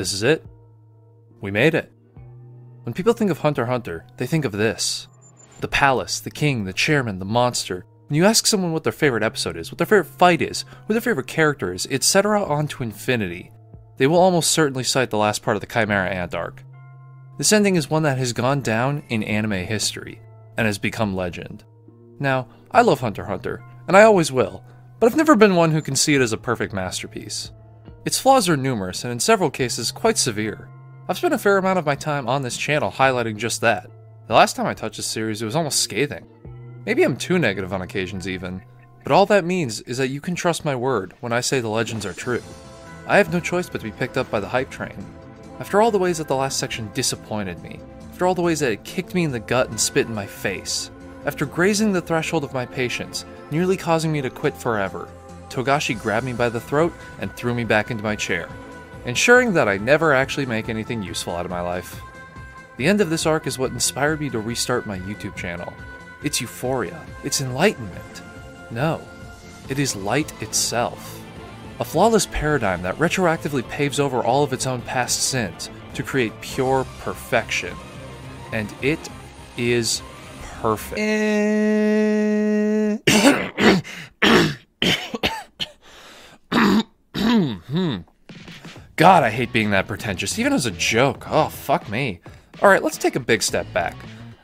This is it. We made it. When people think of Hunter Hunter, they think of this the palace, the king, the chairman, the monster. When you ask someone what their favorite episode is, what their favorite fight is, who their favorite character is, etc., on to infinity, they will almost certainly cite the last part of the Chimera Ant arc. This ending is one that has gone down in anime history and has become legend. Now, I love Hunter Hunter, and I always will, but I've never been one who can see it as a perfect masterpiece. Its flaws are numerous and in several cases quite severe. I've spent a fair amount of my time on this channel highlighting just that. The last time I touched this series, it was almost scathing. Maybe I'm too negative on occasions, even, but all that means is that you can trust my word when I say the legends are true. I have no choice but to be picked up by the hype train. After all the ways that the last section disappointed me, after all the ways that it kicked me in the gut and spit in my face, after grazing the threshold of my patience, nearly causing me to quit forever, Togashi grabbed me by the throat and threw me back into my chair, ensuring that I never actually make anything useful out of my life. The end of this arc is what inspired me to restart my YouTube channel. It's euphoria, it's enlightenment. No, it is light itself. A flawless paradigm that retroactively paves over all of its own past sins to create pure perfection. And it is perfect. Hmm. God, I hate being that pretentious, even as a joke. Oh, fuck me. Alright, let's take a big step back.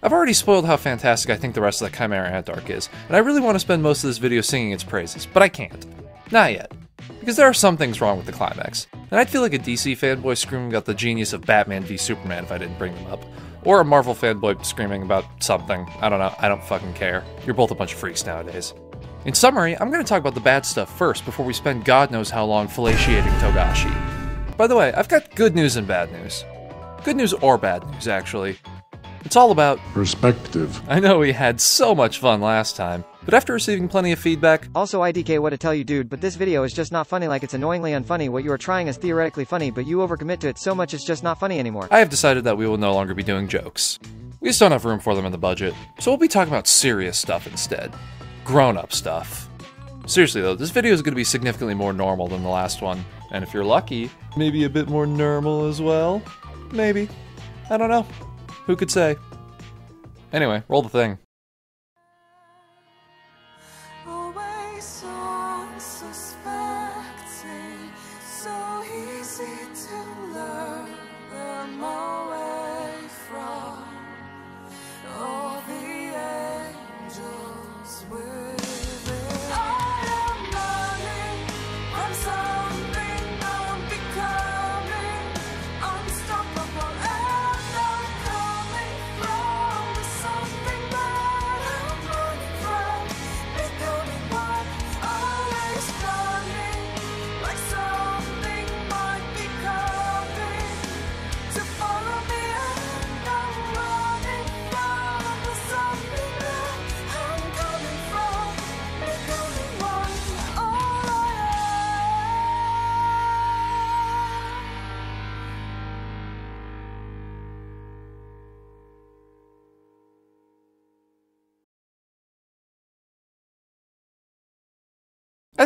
I've already spoiled how fantastic I think the rest of the Chimera Ant arc is, and I really want to spend most of this video singing its praises, but I can't. Not yet. Because there are some things wrong with the climax, and I'd feel like a DC fanboy screaming about the genius of Batman v Superman if I didn't bring them up. Or a Marvel fanboy screaming about something. I don't know, I don't fucking care. You're both a bunch of freaks nowadays. In summary, I'm going to talk about the bad stuff first before we spend God knows how long fellatiating Togashi. By the way, I've got good news and bad news. Good news or bad news, actually. It's all about perspective. I know we had so much fun last time, but after receiving plenty of feedback, Also IDK what to tell you dude, but this video is just not funny like it's annoyingly unfunny what you are trying is theoretically funny but you overcommit to it so much it's just not funny anymore. I have decided that we will no longer be doing jokes. We just don't have room for them in the budget, so we'll be talking about serious stuff instead. Grown up stuff. Seriously though, this video is going to be significantly more normal than the last one, and if you're lucky, maybe a bit more normal as well? Maybe. I don't know. Who could say? Anyway, roll the thing.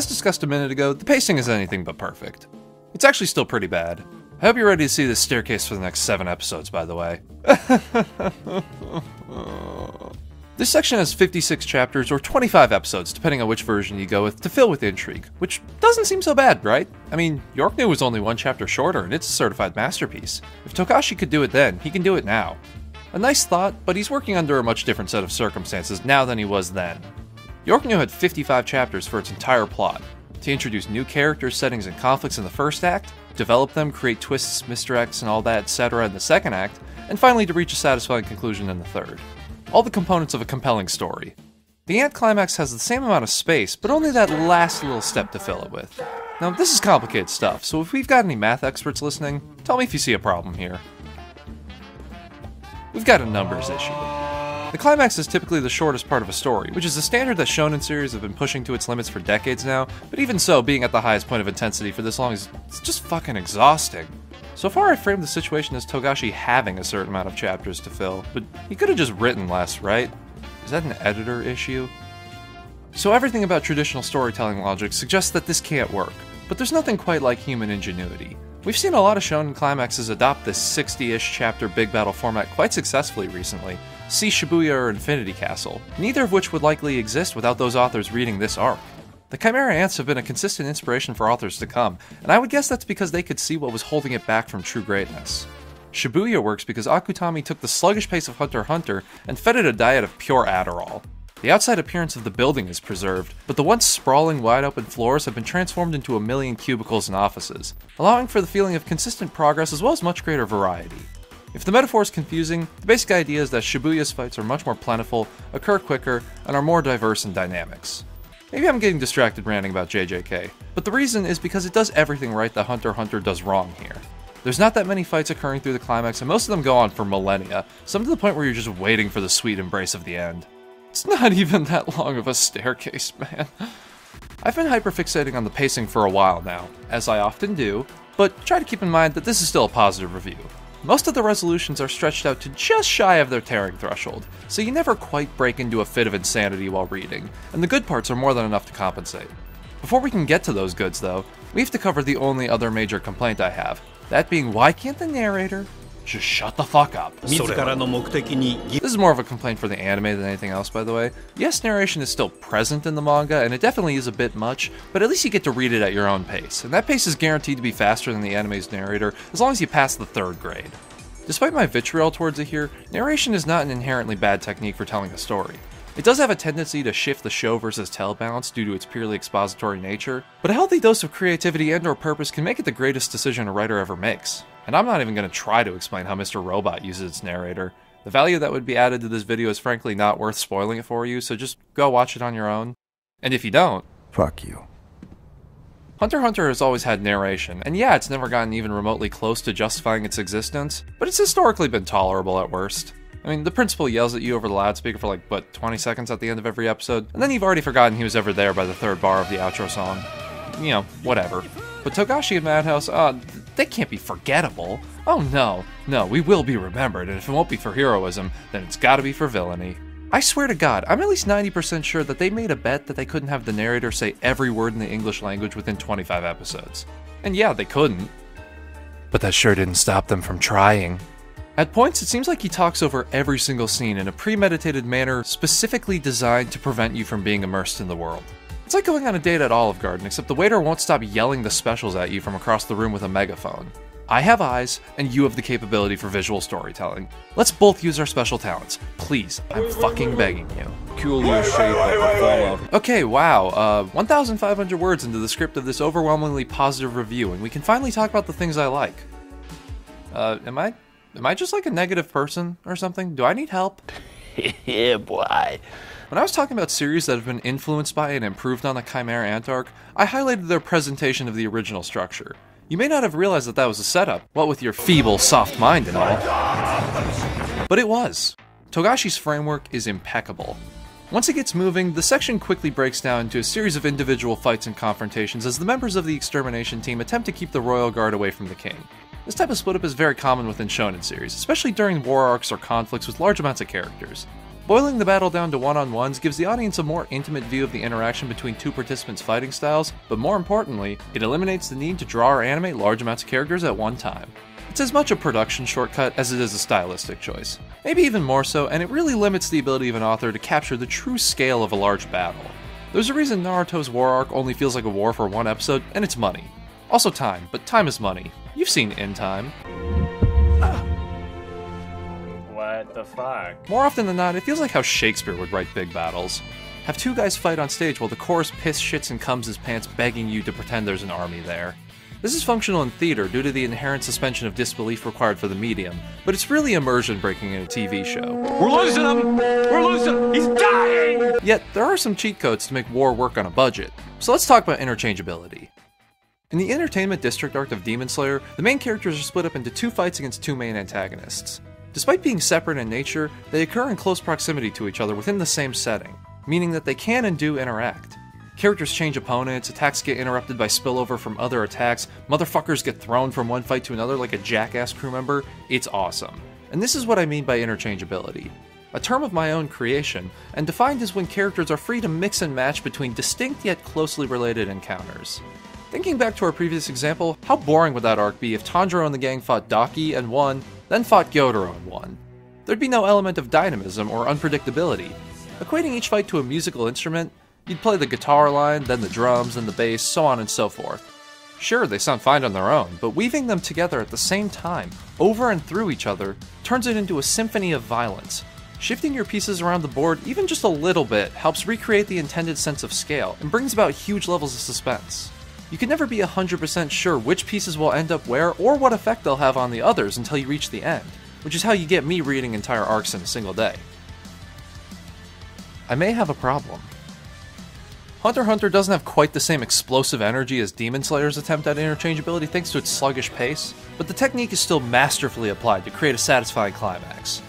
As discussed a minute ago, the pacing is anything but perfect. It's actually still pretty bad. I hope you're ready to see this staircase for the next seven episodes, by the way. this section has 56 chapters or 25 episodes, depending on which version you go with, to fill with intrigue, which doesn't seem so bad, right? I mean, York New was only one chapter shorter, and it's a certified masterpiece. If Togashi could do it then, he can do it now. A nice thought, but he's working under a much different set of circumstances now than he was then. York New had 55 chapters for its entire plot to introduce new characters, settings, and conflicts in the first act, develop them, create twists, misdirects, and all that, etc. in the second act, and finally to reach a satisfying conclusion in the third. All the components of a compelling story. The Ant climax has the same amount of space, but only that last little step to fill it with. Now, this is complicated stuff, so if we've got any math experts listening, tell me if you see a problem here. We've got a numbers issue. The climax is typically the shortest part of a story, which is a standard that shonen series have been pushing to its limits for decades now, but even so, being at the highest point of intensity for this long is just fucking exhausting. So far, I framed the situation as Togashi having a certain amount of chapters to fill, but he could have just written less, right? Is that an editor issue? So everything about traditional storytelling logic suggests that this can't work, but there's nothing quite like human ingenuity. We've seen a lot of shonen climaxes adopt this 60 ish chapter big battle format quite successfully recently. See Shibuya or Infinity Castle, neither of which would likely exist without those authors reading this arc. The Chimera Ants have been a consistent inspiration for authors to come, and I would guess that's because they could see what was holding it back from true greatness. Shibuya works because Akutami took the sluggish pace of Hunter Hunter and fed it a diet of pure Adderall. The outside appearance of the building is preserved, but the once sprawling, wide open floors have been transformed into a million cubicles and offices, allowing for the feeling of consistent progress as well as much greater variety. If the metaphor is confusing, the basic idea is that Shibuya's fights are much more plentiful, occur quicker, and are more diverse in dynamics. Maybe I'm getting distracted ranting about JJK, but the reason is because it does everything right that Hunter Hunter does wrong here. There's not that many fights occurring through the climax, and most of them go on for millennia, some to the point where you're just waiting for the sweet embrace of the end. It's not even that long of a staircase, man. I've been hyperfixating on the pacing for a while now, as I often do, but try to keep in mind that this is still a positive review. Most of the resolutions are stretched out to just shy of their tearing threshold, so you never quite break into a fit of insanity while reading, and the good parts are more than enough to compensate. Before we can get to those goods, though, we have to cover the only other major complaint I have. That being, why can't the narrator just shut the fuck up. This is more of a complaint for the anime than anything else, by the way. Yes, narration is still present in the manga, and it definitely is a bit much, but at least you get to read it at your own pace, and that pace is guaranteed to be faster than the anime's narrator as long as you pass the third grade. Despite my vitriol towards it here, narration is not an inherently bad technique for telling a story. It does have a tendency to shift the show versus tell balance due to its purely expository nature, but a healthy dose of creativity and or purpose can make it the greatest decision a writer ever makes. And I'm not even going to try to explain how Mr. Robot uses its narrator. The value that would be added to this video is frankly not worth spoiling it for you, so just go watch it on your own. And if you don't, Fuck you. Hunter x Hunter has always had narration, and yeah, it's never gotten even remotely close to justifying its existence, but it's historically been tolerable at worst. I mean, the principal yells at you over the loudspeaker for like, what, 20 seconds at the end of every episode, and then you've already forgotten he was ever there by the third bar of the outro song. You know, whatever. But Togashi and Madhouse, uh, they can't be forgettable. Oh no, no, we will be remembered, and if it won't be for heroism, then it's gotta be for villainy. I swear to God, I'm at least 90% sure that they made a bet that they couldn't have the narrator say every word in the English language within 25 episodes. And yeah, they couldn't. But that sure didn't stop them from trying. At points, it seems like he talks over every single scene in a premeditated manner specifically designed to prevent you from being immersed in the world. It's like going on a date at Olive Garden, except the waiter won't stop yelling the specials at you from across the room with a megaphone. I have eyes, and you have the capability for visual storytelling. Let's both use our special talents. Please, I'm fucking begging you. peculiar shape of the fallout Okay, wow, uh, 1,500 words into the script of this overwhelmingly positive review, and we can finally talk about the things I like. Uh, am I, am I just like a negative person or something? Do I need help? yeah, boy. When I was talking about series that have been influenced by and improved on the Chimera Ant arc, I highlighted their presentation of the original structure. You may not have realized that that was a setup, what with your feeble, soft mind and all. But it was. Togashi's framework is impeccable. Once it gets moving, the section quickly breaks down into a series of individual fights and confrontations as the members of the extermination team attempt to keep the royal guard away from the king. This type of split up is very common within shonen series, especially during war arcs or conflicts with large amounts of characters. Boiling the battle down to one on ones gives the audience a more intimate view of the interaction between two participants' fighting styles, but more importantly, it eliminates the need to draw or animate large amounts of characters at one time. It's as much a production shortcut as it is a stylistic choice. Maybe even more so, and it really limits the ability of an author to capture the true scale of a large battle. There's a reason Naruto's war arc only feels like a war for one episode, and it's money. Also time, but time is money. You've seen In Time. What the fuck? More often than not, it feels like how Shakespeare would write big battles. Have two guys fight on stage while the chorus piss shits and comes his pants begging you to pretend there's an army there. This is functional in theater due to the inherent suspension of disbelief required for the medium, but it's really immersion breaking in a TV show. We're losing him! We're losing him! He's dying! Yet, there are some cheat codes to make war work on a budget, so let's talk about interchangeability. In the Entertainment District arc of Demon Slayer, the main characters are split up into two fights against two main antagonists. Despite being separate in nature, they occur in close proximity to each other within the same setting, meaning that they can and do interact. Characters change opponents, attacks get interrupted by spillover from other attacks, motherfuckers get thrown from one fight to another like a jackass crew member. It's awesome. And this is what I mean by interchangeability. A term of my own creation, and defined as when characters are free to mix and match between distinct yet closely related encounters. Thinking back to our previous example, how boring would that arc be if Tanjiro and the gang fought Daki and won, then fought Gyutaro and won? There'd be no element of dynamism or unpredictability. Equating each fight to a musical instrument, you'd play the guitar line, then the drums, then the bass, so on and so forth. Sure, they sound fine on their own, but weaving them together at the same time, over and through each other, turns it into a symphony of violence. Shifting your pieces around the board even just a little bit helps recreate the intended sense of scale and brings about huge levels of suspense. You can never be 100% sure which pieces will end up where or what effect they'll have on the others until you reach the end, which is how you get me reading entire arcs in a single day. I may have a problem. Hunter Hunter doesn't have quite the same explosive energy as Demon Slayer's attempt at interchangeability thanks to its sluggish pace, but the technique is still masterfully applied to create a satisfying climax.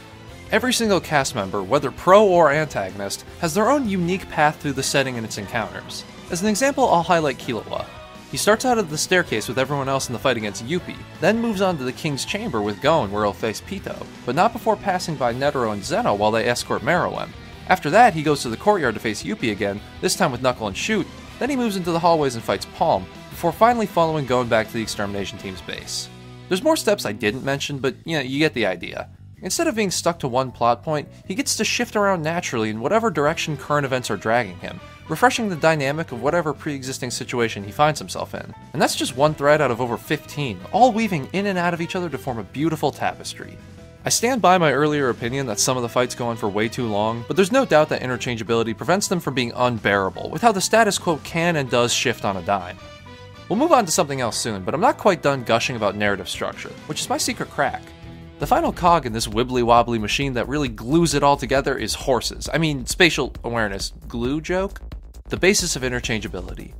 Every single cast member, whether pro or antagonist, has their own unique path through the setting and its encounters. As an example, I'll highlight Killua. He starts out at the staircase with everyone else in the fight against Yuppie, then moves on to the King's Chamber with Gon where he'll face Pito, but not before passing by Netero and Zeno while they escort Meruem. After that, he goes to the courtyard to face Yuppie again, this time with Knuckle and Shoot, then he moves into the hallways and fights Palm, before finally following Gon back to the extermination team's base. There's more steps I didn't mention, but you know, you get the idea. Instead of being stuck to one plot point, he gets to shift around naturally in whatever direction current events are dragging him, refreshing the dynamic of whatever pre existing situation he finds himself in. And that's just one thread out of over 15, all weaving in and out of each other to form a beautiful tapestry. I stand by my earlier opinion that some of the fights go on for way too long, but there's no doubt that interchangeability prevents them from being unbearable, with how the status quo can and does shift on a dime. We'll move on to something else soon, but I'm not quite done gushing about narrative structure, which is my secret crack. The final cog in this wibbly wobbly machine that really glues it all together is horses. I mean, spatial awareness. Glue joke? The basis of interchangeability.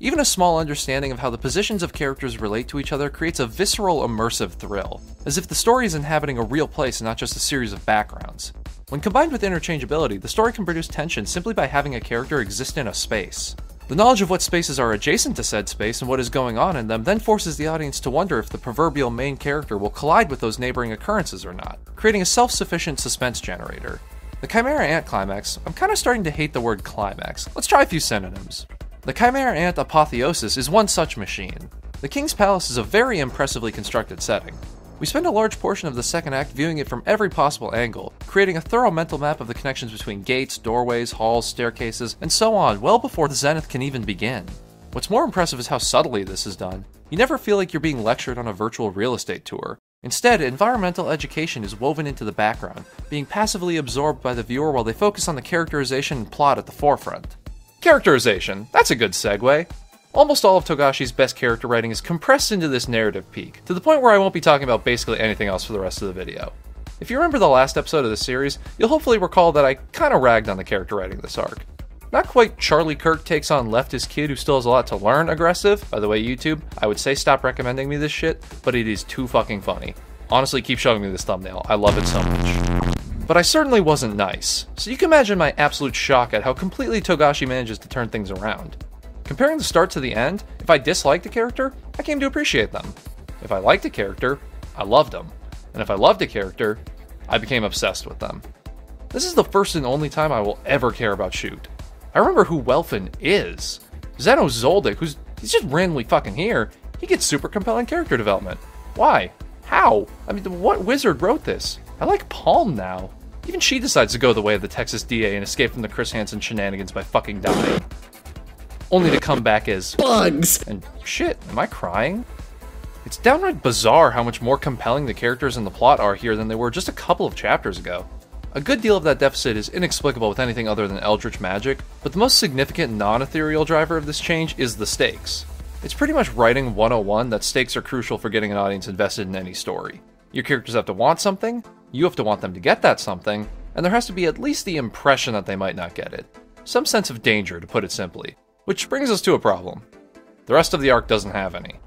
Even a small understanding of how the positions of characters relate to each other creates a visceral, immersive thrill, as if the story is inhabiting a real place and not just a series of backgrounds. When combined with interchangeability, the story can produce tension simply by having a character exist in a space. The knowledge of what spaces are adjacent to said space and what is going on in them then forces the audience to wonder if the proverbial main character will collide with those neighboring occurrences or not, creating a self sufficient suspense generator. The Chimera Ant climax, I'm kind of starting to hate the word climax. Let's try a few synonyms. The Chimera Ant apotheosis is one such machine. The King's Palace is a very impressively constructed setting. We spend a large portion of the second act viewing it from every possible angle, creating a thorough mental map of the connections between gates, doorways, halls, staircases, and so on well before the zenith can even begin. What's more impressive is how subtly this is done. You never feel like you're being lectured on a virtual real estate tour. Instead, environmental education is woven into the background, being passively absorbed by the viewer while they focus on the characterization and plot at the forefront. Characterization. That's a good segue. Almost all of Togashi's best character writing is compressed into this narrative peak, to the point where I won't be talking about basically anything else for the rest of the video. If you remember the last episode of the series, you'll hopefully recall that I kinda ragged on the character writing this arc. Not quite Charlie Kirk takes on leftist kid who still has a lot to learn aggressive. By the way, YouTube, I would say stop recommending me this shit, but it is too fucking funny. Honestly, keep showing me this thumbnail. I love it so much. But I certainly wasn't nice, so you can imagine my absolute shock at how completely Togashi manages to turn things around. Comparing the start to the end, if I disliked a character, I came to appreciate them. If I liked a character, I loved them. And if I loved a character, I became obsessed with them. This is the first and only time I will ever care about Shoot. I remember who Welfin is. Zeno Zoldyck, who's he's just randomly fucking here, he gets super compelling character development. Why? How? I mean, what wizard wrote this? I like Palm now. Even she decides to go the way of the Texas DA and escape from the Chris Hansen shenanigans by fucking dying. Only to come back as Bugs! and shit, am I crying? It's downright bizarre how much more compelling the characters and the plot are here than they were just a couple of chapters ago. A good deal of that deficit is inexplicable with anything other than eldritch magic, but the most significant non ethereal driver of this change is the stakes. It's pretty much writing 101 that stakes are crucial for getting an audience invested in any story. Your characters have to want something, you have to want them to get that something, and there has to be at least the impression that they might not get it. Some sense of danger, to put it simply. Which brings us to a problem. The rest of the arc doesn't have any.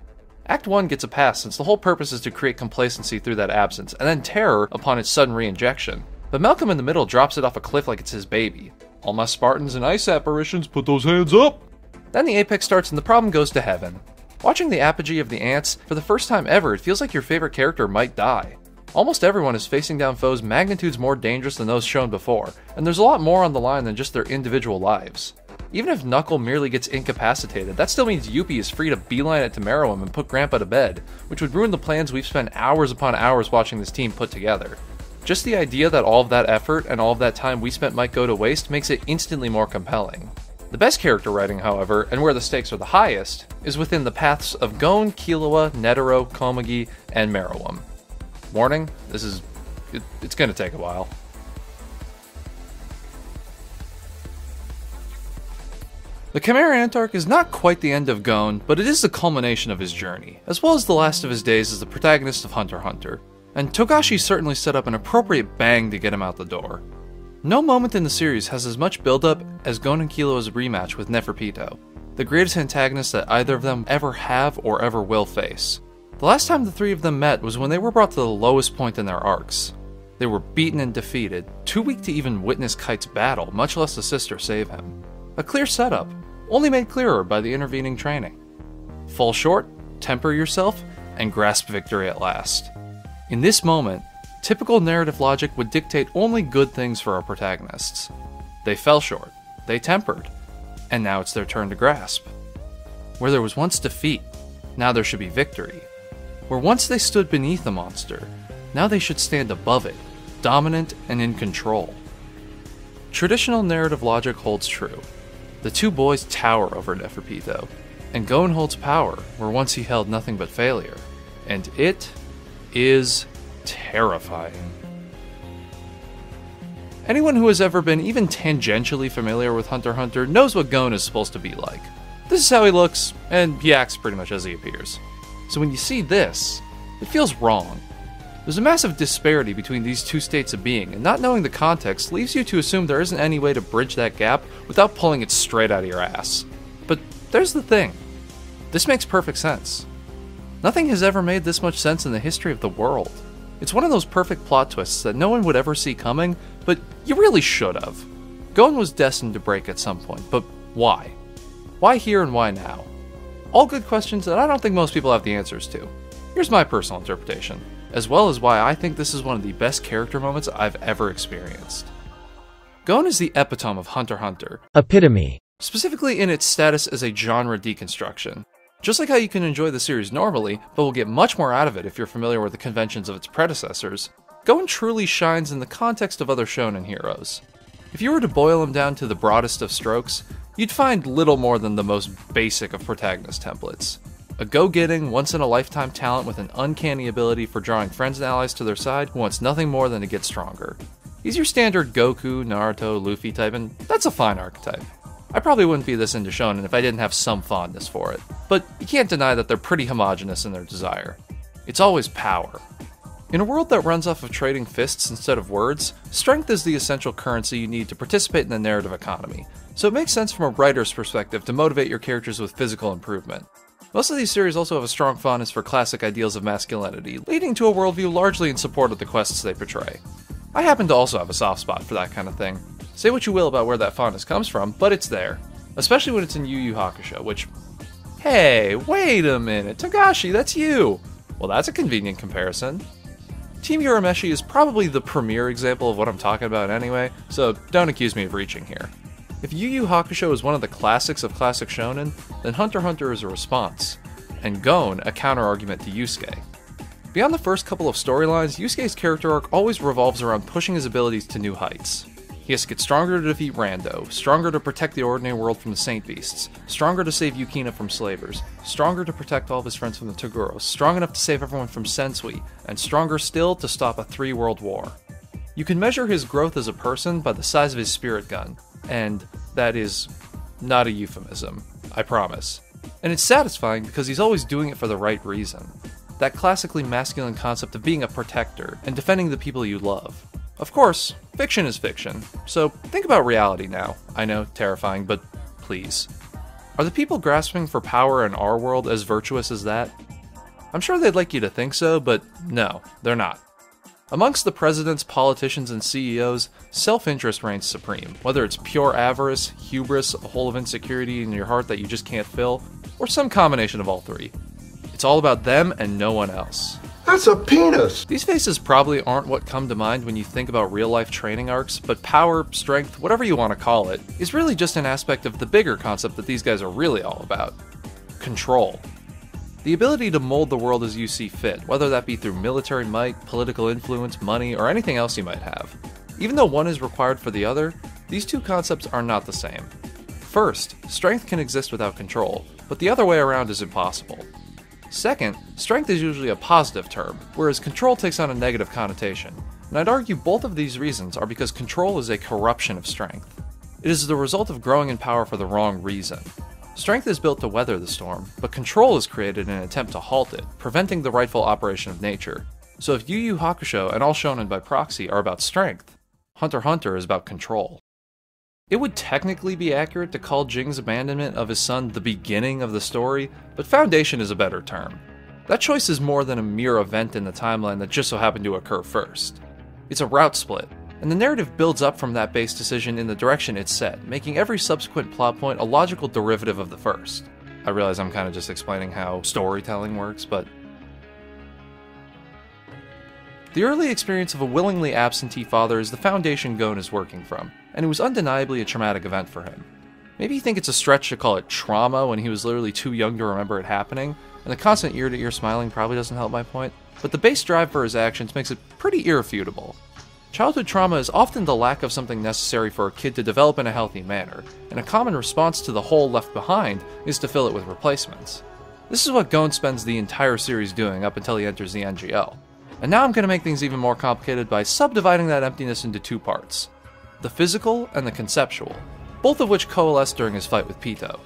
Act 1 gets a pass since the whole purpose is to create complacency through that absence, and then terror upon its sudden re-injection. But Malcolm in the middle drops it off a cliff like it's his baby. All my Spartans and ice apparitions, put those hands up! Then the apex starts and the problem goes to heaven. Watching the apogee of the ants, for the first time ever, it feels like your favorite character might die. Almost everyone is facing down foes magnitudes more dangerous than those shown before, and there's a lot more on the line than just their individual lives. Even if Knuckle merely gets incapacitated, that still means Yuppie is free to beeline it to Meruem and put Grandpa to bed, which would ruin the plans we've spent hours upon hours watching this team put together. Just the idea that all of that effort and all of that time we spent might go to waste makes it instantly more compelling. The best character writing, however, and where the stakes are the highest, is within the paths of Gon, Killua, Netero, Komugi, and Meruem. Warning, this is. It, it's gonna take a while. The Chimera Ant arc is not quite the end of Gon, but it is the culmination of his journey, as well as the last of his days as the protagonist of Hunter x Hunter. And Togashi certainly set up an appropriate bang to get him out the door. No moment in the series has as much build-up as Gon and Killua's rematch with Neferpito, the greatest antagonist that either of them ever have or ever will face. The last time the three of them met was when they were brought to the lowest point in their arcs. They were beaten and defeated, too weak to even witness Kite's battle, much less the sister save him. A clear setup, only made clearer by the intervening training. Fall short, temper yourself, and grasp victory at last. In this moment, typical narrative logic would dictate only good things for our protagonists. They fell short, they tempered, and now it's their turn to grasp. Where there was once defeat, now there should be victory. Where once they stood beneath the monster, now they should stand above it, dominant and in control. Traditional narrative logic holds true. The two boys tower over Neferpito, and Gon holds power where once he held nothing but failure. And it is terrifying. Anyone who has ever been even tangentially familiar with Hunter Hunter knows what Gon is supposed to be like. This is how he looks, and he acts pretty much as he appears. So when you see this, it feels wrong. There's a massive disparity between these two states of being, and not knowing the context leaves you to assume there isn't any way to bridge that gap without pulling it straight out of your ass. But there's the thing this makes perfect sense. Nothing has ever made this much sense in the history of the world. It's one of those perfect plot twists that no one would ever see coming, but you really should have. Gon was destined to break at some point, but why? Why here and why now? All good questions that I don't think most people have the answers to. Here's my personal interpretation, as well as why I think this is one of the best character moments I've ever experienced. Gon is the epitome of Hunter x Hunter, Epitome. specifically in its status as a genre deconstruction. Just like how you can enjoy the series normally, but will get much more out of it if you're familiar with the conventions of its predecessors, Gon truly shines in the context of other shonen heroes. If you were to boil him down to the broadest of strokes, you'd find little more than the most basic of protagonist templates. A go getting, once in a lifetime talent with an uncanny ability for drawing friends and allies to their side who wants nothing more than to get stronger. He's your standard Goku, Naruto, Luffy type, and that's a fine archetype. I probably wouldn't be this into shonen if I didn't have some fondness for it, but you can't deny that they're pretty homogenous in their desire. It's always power. In a world that runs off of trading fists instead of words, strength is the essential currency you need to participate in the narrative economy, so it makes sense from a writer's perspective to motivate your characters with physical improvement. Most of these series also have a strong fondness for classic ideals of masculinity, leading to a worldview largely in support of the quests they portray. I happen to also have a soft spot for that kind of thing. Say what you will about where that fondness comes from, but it's there. Especially when it's in Yu Yu Hakusho, which. Hey, wait a minute, Togashi, that's you! Well, that's a convenient comparison. Team Urameshi is probably the premier example of what I'm talking about anyway, so don't accuse me of reaching here. If Yu Yu Hakusho is one of the classics of classic shonen, then Hunter Hunter is a response, and Gon a counterargument to Yusuke. Beyond the first couple of storylines, Yusuke's character arc always revolves around pushing his abilities to new heights. He has to get stronger to defeat Rando, stronger to protect the ordinary world from the Saint Beasts, stronger to save Yukina from slavers, stronger to protect all of his friends from the Toguros, strong enough to save everyone from Sensui, and stronger still to stop a three world war. You can measure his growth as a person by the size of his spirit gun, and that is not a euphemism, I promise. And it's satisfying because he's always doing it for the right reason. That classically masculine concept of being a protector and defending the people you love. Of course, fiction is fiction, so think about reality now. I know, terrifying, but please. Are the people grasping for power in our world as virtuous as that? I'm sure they'd like you to think so, but no, they're not. Amongst the presidents, politicians, and CEOs, self interest reigns supreme, whether it's pure avarice, hubris, a hole of insecurity in your heart that you just can't fill, or some combination of all three. It's all about them and no one else. That's a penis. These faces probably aren't what come to mind when you think about real life training arcs, but power, strength, whatever you want to call it, is really just an aspect of the bigger concept that these guys are really all about control. The ability to mold the world as you see fit, whether that be through military might, political influence, money, or anything else you might have. Even though one is required for the other, these two concepts are not the same. First, strength can exist without control, but the other way around is impossible. Second, strength is usually a positive term, whereas control takes on a negative connotation. And I'd argue both of these reasons are because control is a corruption of strength. It is the result of growing in power for the wrong reason. Strength is built to weather the storm, but control is created in an attempt to halt it, preventing the rightful operation of nature. So if Yu Yu Hakusho and all shonen by proxy are about strength, Hunter Hunter is about control. It would technically be accurate to call Jing's abandonment of his son the beginning of the story, but foundation is a better term. That choice is more than a mere event in the timeline that just so happened to occur first. It's a route split, and the narrative builds up from that base decision in the direction it's set, making every subsequent plot point a logical derivative of the first. I realize I'm kind of just explaining how storytelling works, but the early experience of a willingly absentee father is the foundation Gon is working from, and it was undeniably a traumatic event for him. Maybe you think it's a stretch to call it trauma when he was literally too young to remember it happening, and the constant ear to ear smiling probably doesn't help my point, but the base drive for his actions makes it pretty irrefutable. Childhood trauma is often the lack of something necessary for a kid to develop in a healthy manner, and a common response to the hole left behind is to fill it with replacements. This is what Gon spends the entire series doing up until he enters the NGL. And now I'm going to make things even more complicated by subdividing that emptiness into two parts the physical and the conceptual, both of which coalesce during his fight with Pito.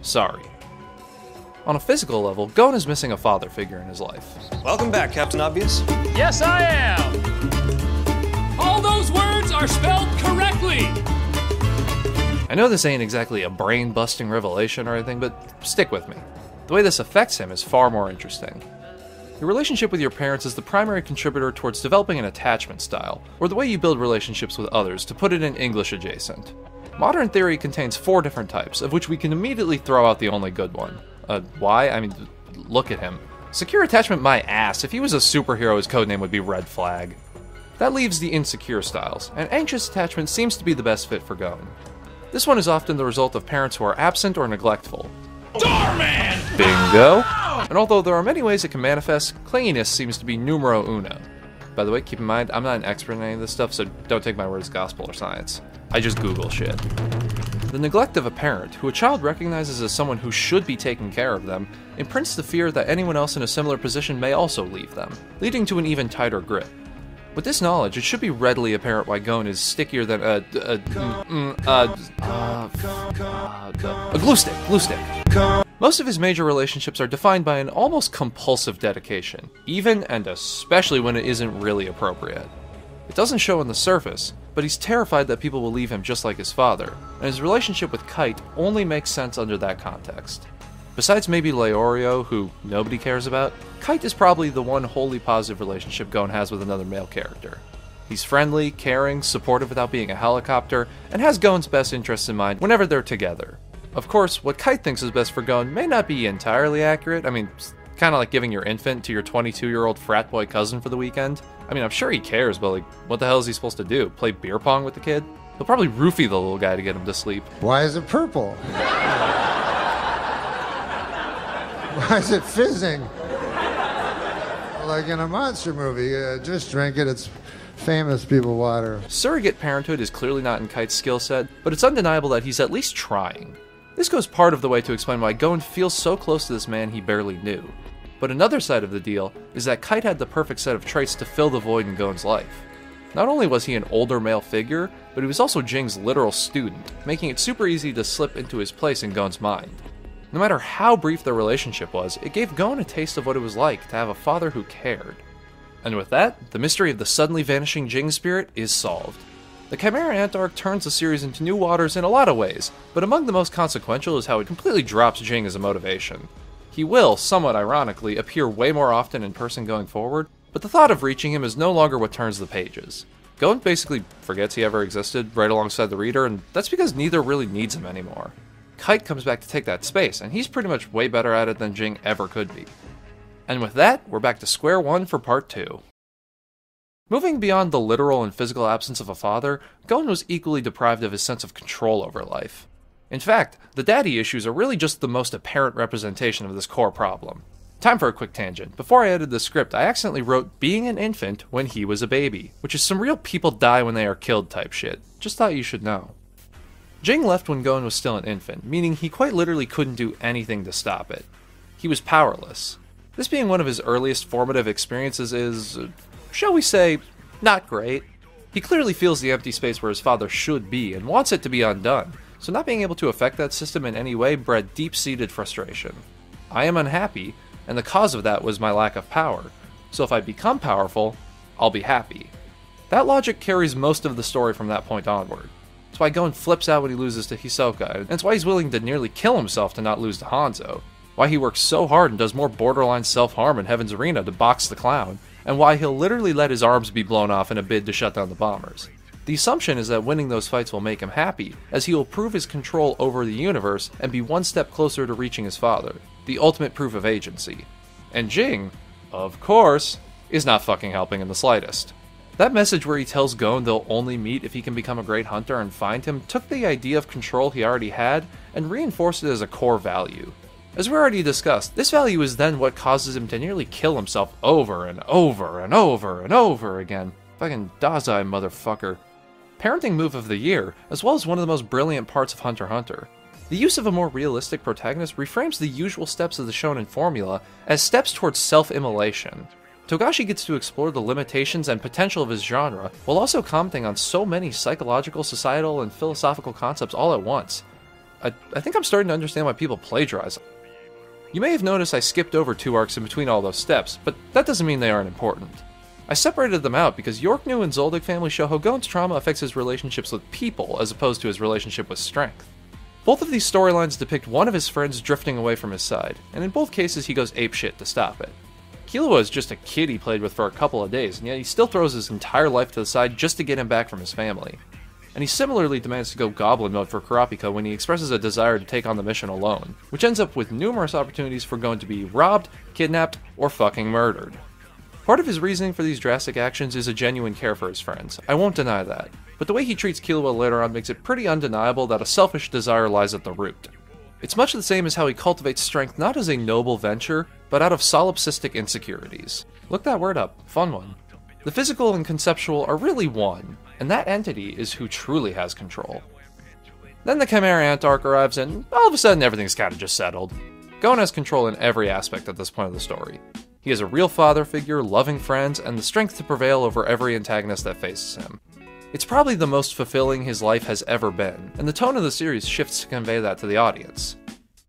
Sorry. On a physical level, Gon is missing a father figure in his life. Welcome back, Captain Obvious. Yes, I am. All those words are spelled correctly. I know this ain't exactly a brain busting revelation or anything, but stick with me. The way this affects him is far more interesting. Your relationship with your parents is the primary contributor towards developing an attachment style, or the way you build relationships with others, to put it in English adjacent. Modern theory contains four different types, of which we can immediately throw out the only good one. Uh, why? I mean, look at him. Secure attachment, my ass. If he was a superhero, his codename would be Red Flag. That leaves the insecure styles, and anxious attachment seems to be the best fit for Gon. This one is often the result of parents who are absent or neglectful. Doorman! Bingo! Ah! And although there are many ways it can manifest, clinginess seems to be numero uno. By the way, keep in mind, I'm not an expert in any of this stuff, so don't take my word as gospel or science. I just Google shit. The neglect of a parent, who a child recognizes as someone who should be taking care of them, imprints the fear that anyone else in a similar position may also leave them, leading to an even tighter grip. With this knowledge, it should be readily apparent why Gon is stickier than a. a, mm, uh, uh, a glue stick. Glue stick. Most of his major relationships are defined by an almost compulsive dedication, even and especially when it isn't really appropriate. It doesn't show on the surface, but he's terrified that people will leave him just like his father, and his relationship with Kite only makes sense under that context. Besides maybe Leorio, who nobody cares about, Kite is probably the one wholly positive relationship Gon has with another male character. He's friendly, caring, supportive without being a helicopter, and has Gon's best interests in mind whenever they're together. Of course, what Kite thinks is best for Gon may not be entirely accurate. I mean, kind of like giving your infant to your 22 year old frat boy cousin for the weekend. I mean, I'm sure he cares, but like, what the hell is he supposed to do? Play beer pong with the kid? He'll probably roofie the little guy to get him to sleep. Why is it purple? Why is it fizzing? Like in a monster movie. Uh, just drink it. It's famous people water. Surrogate parenthood is clearly not in Kite's skill set, but it's undeniable that he's at least trying. This goes part of the way to explain why Gon feels so close to this man he barely knew. But another side of the deal is that Kite had the perfect set of traits to fill the void in Gon's life. Not only was he an older male figure, but he was also Jing's literal student, making it super easy to slip into his place in Gon's mind. No matter how brief their relationship was, it gave Gon a taste of what it was like to have a father who cared. And with that, the mystery of the suddenly vanishing Jing spirit is solved. The Chimera Ant arc turns the series into new waters in a lot of ways, but among the most consequential is how it completely drops Jing as a motivation. He will, somewhat ironically, appear way more often in person going forward, but the thought of reaching him is no longer what turns the pages. Gon basically forgets he ever existed right alongside the reader, and that's because neither really needs him anymore. Kite comes back to take that space, and he's pretty much way better at it than Jing ever could be. And with that, we're back to square one for part two. Moving beyond the literal and physical absence of a father, Gon was equally deprived of his sense of control over life. In fact, the daddy issues are really just the most apparent representation of this core problem. Time for a quick tangent. Before I edited the script, I accidentally wrote being an infant when he was a baby, which is some real people die when they are killed type shit. Just thought you should know. Jing left when Gon was still an infant, meaning he quite literally couldn't do anything to stop it. He was powerless. This being one of his earliest formative experiences is, uh, shall we say, not great. He clearly feels the empty space where his father should be and wants it to be undone, so not being able to affect that system in any way bred deep seated frustration. I am unhappy, and the cause of that was my lack of power, so if I become powerful, I'll be happy. That logic carries most of the story from that point onward. It's why Gon flips out when he loses to Hisoka, and it's why he's willing to nearly kill himself to not lose to Hanzo. Why he works so hard and does more borderline self harm in Heaven's Arena to box the clown, and why he'll literally let his arms be blown off in a bid to shut down the bombers. The assumption is that winning those fights will make him happy, as he will prove his control over the universe and be one step closer to reaching his father, the ultimate proof of agency. And Jing, of course, is not fucking helping in the slightest. That message where he tells Gon they'll only meet if he can become a great hunter and find him took the idea of control he already had and reinforced it as a core value. As we already discussed, this value is then what causes him to nearly kill himself over and over and over and over again. Fucking Dazai, motherfucker. Parenting move of the year, as well as one of the most brilliant parts of Hunter x Hunter. The use of a more realistic protagonist reframes the usual steps of the shonen formula as steps towards self immolation. Togashi gets to explore the limitations and potential of his genre, while also commenting on so many psychological, societal, and philosophical concepts all at once. I, I think I'm starting to understand why people plagiarize. You may have noticed I skipped over two arcs in between all those steps, but that doesn't mean they aren't important. I separated them out because York New and Zoldyck family show how Gon's trauma affects his relationships with people as opposed to his relationship with strength. Both of these storylines depict one of his friends drifting away from his side, and in both cases he goes apeshit to stop it. Killua is just a kid he played with for a couple of days, and yet he still throws his entire life to the side just to get him back from his family. And he similarly demands to go goblin mode for Kurapika when he expresses a desire to take on the mission alone, which ends up with numerous opportunities for Gon to be robbed, kidnapped, or fucking murdered. Part of his reasoning for these drastic actions is a genuine care for his friends, I won't deny that, but the way he treats Killua later on makes it pretty undeniable that a selfish desire lies at the root. It's much the same as how he cultivates strength not as a noble venture, but out of solipsistic insecurities. Look that word up, fun one. The physical and conceptual are really one, and that entity is who truly has control. Then the Chimera Ant arc arrives, and all of a sudden everything's kind of just settled. Gon has control in every aspect at this point of the story. He has a real father figure, loving friends, and the strength to prevail over every antagonist that faces him. It's probably the most fulfilling his life has ever been, and the tone of the series shifts to convey that to the audience.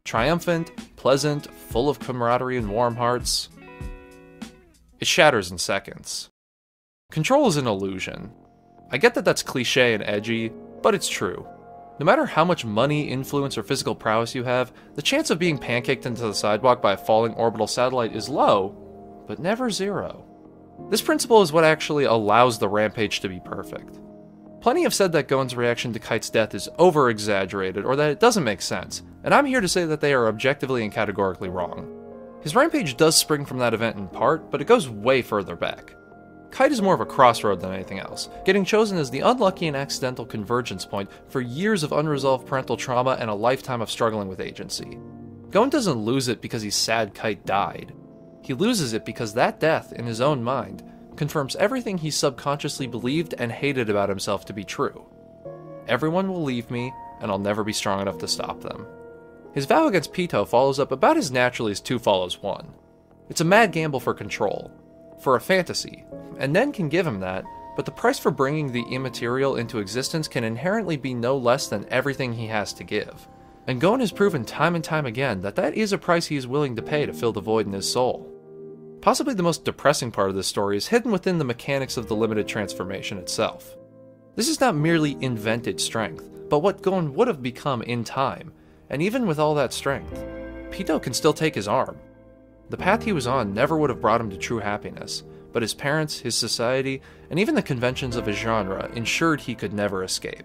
Triumphant, pleasant, full of camaraderie and warm hearts. It shatters in seconds. Control is an illusion. I get that that's cliche and edgy, but it's true. No matter how much money, influence, or physical prowess you have, the chance of being pancaked into the sidewalk by a falling orbital satellite is low, but never zero. This principle is what actually allows the rampage to be perfect. Plenty have said that Gon's reaction to Kite's death is over exaggerated or that it doesn't make sense, and I'm here to say that they are objectively and categorically wrong. His rampage does spring from that event in part, but it goes way further back. Kite is more of a crossroad than anything else, getting chosen as the unlucky and accidental convergence point for years of unresolved parental trauma and a lifetime of struggling with agency. Gon doesn't lose it because he's sad Kite died. He loses it because that death, in his own mind, confirms everything he subconsciously believed and hated about himself to be true. Everyone will leave me, and I'll never be strong enough to stop them. His vow against Pito follows up about as naturally as two follows one. It's a mad gamble for control, for a fantasy, and Nen can give him that, but the price for bringing the immaterial into existence can inherently be no less than everything he has to give. And Gon has proven time and time again that that is a price he is willing to pay to fill the void in his soul. Possibly the most depressing part of this story is hidden within the mechanics of the limited transformation itself. This is not merely invented strength, but what Gon would have become in time, and even with all that strength, Pito can still take his arm. The path he was on never would have brought him to true happiness, but his parents, his society, and even the conventions of his genre ensured he could never escape.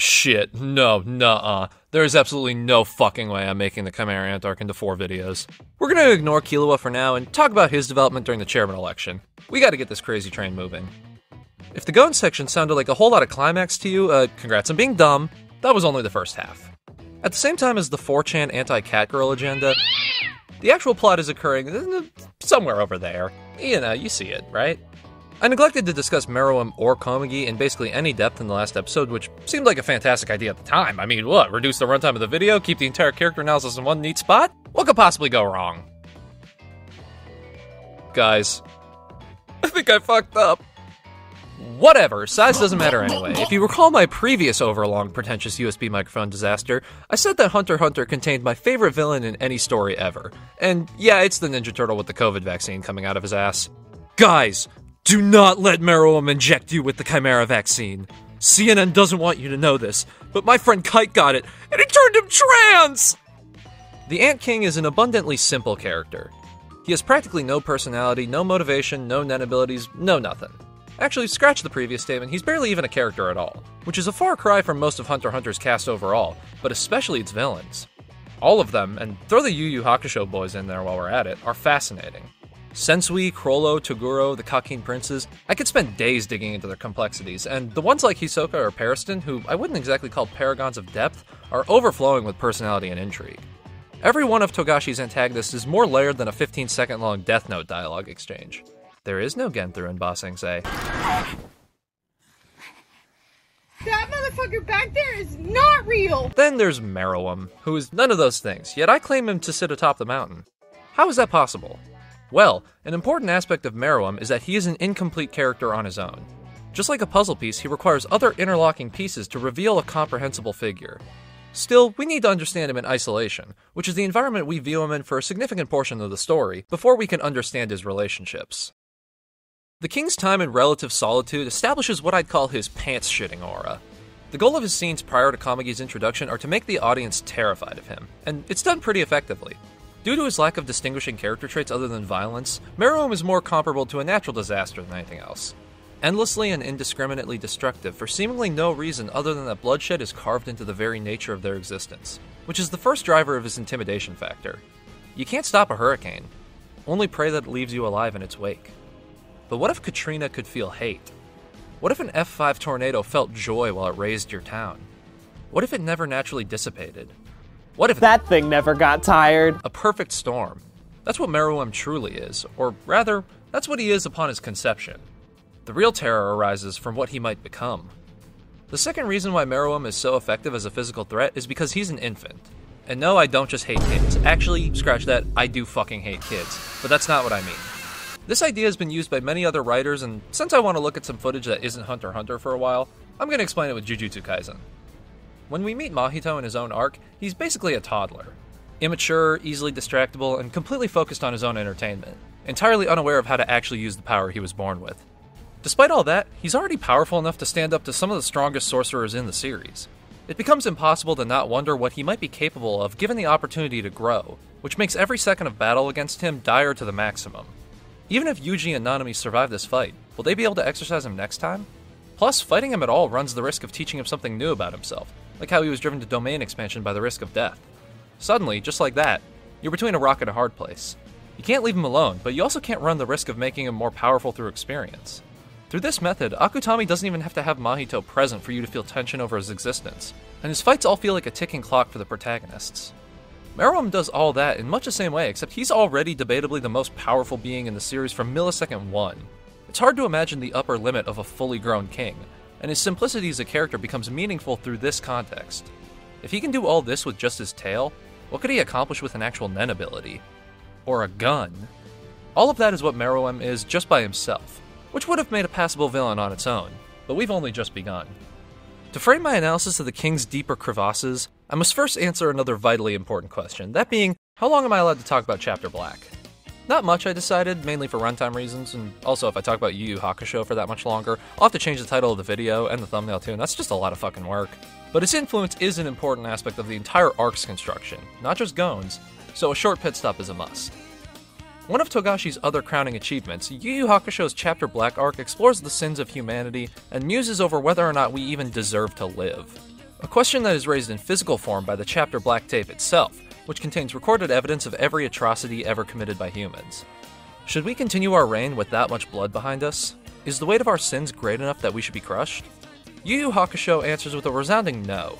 Shit, no, nuh-uh. There is absolutely no fucking way I'm making the Chimera Ant arc into four videos. We're gonna ignore Killua for now and talk about his development during the chairman election. We gotta get this crazy train moving. If the Gon section sounded like a whole lot of climax to you, uh, congrats on being dumb. That was only the first half. At the same time as the 4chan anti-Catgirl agenda, the actual plot is occurring somewhere over there. You know, you see it, right? I neglected to discuss Meruem or Komugi in basically any depth in the last episode, which seemed like a fantastic idea at the time. I mean, what? Reduce the runtime of the video, keep the entire character analysis in one neat spot? What could possibly go wrong? Guys, I think I fucked up. Whatever, size doesn't matter anyway. If you recall my previous overlong pretentious USB microphone disaster, I said that Hunter Hunter contained my favorite villain in any story ever. And yeah, it's the Ninja Turtle with the COVID vaccine coming out of his ass. Guys, do not let Meruem inject you with the Chimera vaccine. CNN doesn't want you to know this, but my friend Kite got it, and it turned him trans! The Ant King is an abundantly simple character. He has practically no personality, no motivation, no nen abilities, no nothing. Actually, scratch the previous statement, he's barely even a character at all, which is a far cry from most of Hunter Hunter's cast overall, but especially its villains. All of them, and throw the Yu Yu Hakusho boys in there while we're at it, are fascinating. Sensui, Chrollo, Toguro, the Kakin princes, I could spend days digging into their complexities, and the ones like Hisoka or Pariston, who I wouldn't exactly call paragons of depth, are overflowing with personality and intrigue. Every one of Togashi's antagonists is more layered than a 15 second long Death Note dialogue exchange. There is no Genthru in Sing Se. That motherfucker back there is not real! Then there's Meruem, who is none of those things, yet I claim him to sit atop the mountain. How is that possible? Well, an important aspect of Meruem is that he is an incomplete character on his own. Just like a puzzle piece, he requires other interlocking pieces to reveal a comprehensible figure. Still, we need to understand him in isolation, which is the environment we view him in for a significant portion of the story, before we can understand his relationships. The king's time in relative solitude establishes what I'd call his pants shitting aura. The goal of his scenes prior to Komugi's introduction are to make the audience terrified of him, and it's done pretty effectively. Due to his lack of distinguishing character traits other than violence, Meruem is more comparable to a natural disaster than anything else. Endlessly and indiscriminately destructive for seemingly no reason other than that bloodshed is carved into the very nature of their existence, which is the first driver of his intimidation factor. You can't stop a hurricane, only pray that it leaves you alive in its wake. But what if Katrina could feel hate? What if an F5 tornado felt joy while it razed your town? What if it never naturally dissipated? What if That thing never got tired. a perfect storm? That's what Meruem truly is, or rather, that's what he is upon his conception. The real terror arises from what he might become. The second reason why Meruem is so effective as a physical threat is because he's an infant. And no, I don't just hate kids. Actually, scratch that, I do fucking hate kids. But that's not what I mean. This idea has been used by many other writers, and since I want to look at some footage that isn't Hunter x Hunter for a while, I'm going to explain it with Jujutsu Kaisen. When we meet Mahito in his own arc, he's basically a toddler. Immature, easily distractible, and completely focused on his own entertainment, entirely unaware of how to actually use the power he was born with. Despite all that, he's already powerful enough to stand up to some of the strongest sorcerers in the series. It becomes impossible to not wonder what he might be capable of given the opportunity to grow, which makes every second of battle against him dire to the maximum. Even if Yuji and Nanami survive this fight, will they be able to exercise him next time? Plus, fighting him at all runs the risk of teaching him something new about himself, like how he was driven to domain expansion by the risk of death. Suddenly, just like that, you're between a rock and a hard place. You can't leave him alone, but you also can't run the risk of making him more powerful through experience. Through this method, Akutami doesn't even have to have Mahito present for you to feel tension over his existence, and his fights all feel like a ticking clock for the protagonists. Meruem does all that in much the same way, except he's already debatably the most powerful being in the series from millisecond 1. It's hard to imagine the upper limit of a fully grown king, and his simplicity as a character becomes meaningful through this context. If he can do all this with just his tail, what could he accomplish with an actual Nen ability? Or a gun? All of that is what Meruem is just by himself, which would have made a passable villain on its own, but we've only just begun. To frame my analysis of the king's deeper crevasses, I must first answer another vitally important question, that being, how long am I allowed to talk about Chapter Black? Not much, I decided, mainly for runtime reasons, and also if I talk about Yu Yu Hakusho for that much longer, I'll have to change the title of the video and the thumbnail too, and that's just a lot of fucking work. But its influence is an important aspect of the entire arc's construction, not just Gon's, so a short pit stop is a must. One of Togashi's other crowning achievements, Yu Yu Hakusho's Chapter Black arc explores the sins of humanity and muses over whether or not we even deserve to live. A question that is raised in physical form by the chapter Black Tape itself, which contains recorded evidence of every atrocity ever committed by humans. Should we continue our reign with that much blood behind us? Is the weight of our sins great enough that we should be crushed? Yu Yu Hakusho answers with a resounding no.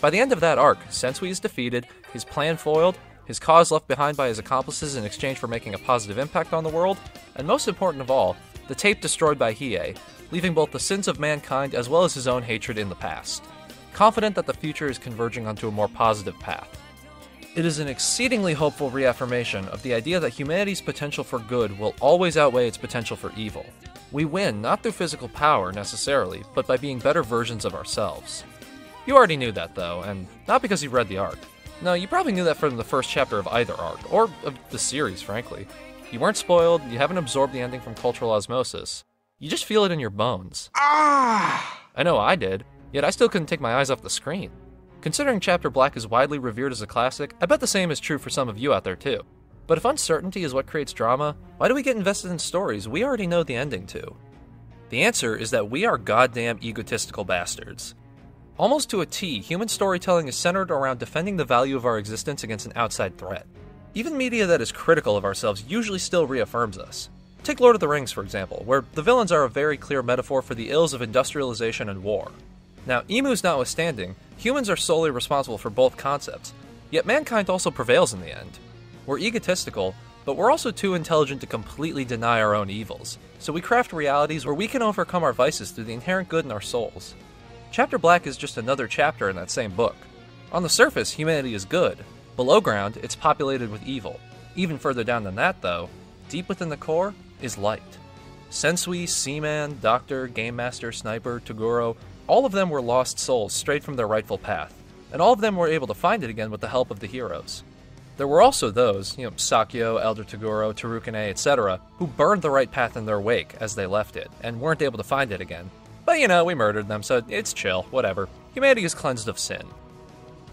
By the end of that arc, Sensui is defeated, his plan foiled, his cause left behind by his accomplices in exchange for making a positive impact on the world, and most important of all, the tape destroyed by Hiei, leaving both the sins of mankind as well as his own hatred in the past. Confident that the future is converging onto a more positive path. It is an exceedingly hopeful reaffirmation of the idea that humanity's potential for good will always outweigh its potential for evil. We win not through physical power necessarily, but by being better versions of ourselves. You already knew that though, and not because you read the arc. No, you probably knew that from the first chapter of either arc, or of the series, frankly. You weren't spoiled, you haven't absorbed the ending from cultural osmosis. You just feel it in your bones. Ah! I know I did, yet I still couldn't take my eyes off the screen. Considering Chapter Black is widely revered as a classic, I bet the same is true for some of you out there too. But if uncertainty is what creates drama, why do we get invested in stories we already know the ending to? The answer is that we are goddamn egotistical bastards. Almost to a T, human storytelling is centered around defending the value of our existence against an outside threat. Even media that is critical of ourselves usually still reaffirms us. Take Lord of the Rings, for example, where the villains are a very clear metaphor for the ills of industrialization and war. Now, emus notwithstanding, humans are solely responsible for both concepts, yet mankind also prevails in the end. We're egotistical, but we're also too intelligent to completely deny our own evils, so we craft realities where we can overcome our vices through the inherent good in our souls. Chapter Black is just another chapter in that same book. On the surface, humanity is good. Below ground, it's populated with evil. Even further down than that, though, deep within the core is light. Sensui, Seaman, Doctor, Game Master, Sniper, Toguro, all of them were lost souls strayed from their rightful path, and all of them were able to find it again with the help of the heroes. There were also those, you know, Sakyo, Elder Toguro, Tarukane, etc., who burned the right path in their wake as they left it, and weren't able to find it again. But you know, we murdered them, so it's chill, whatever. Humanity is cleansed of sin.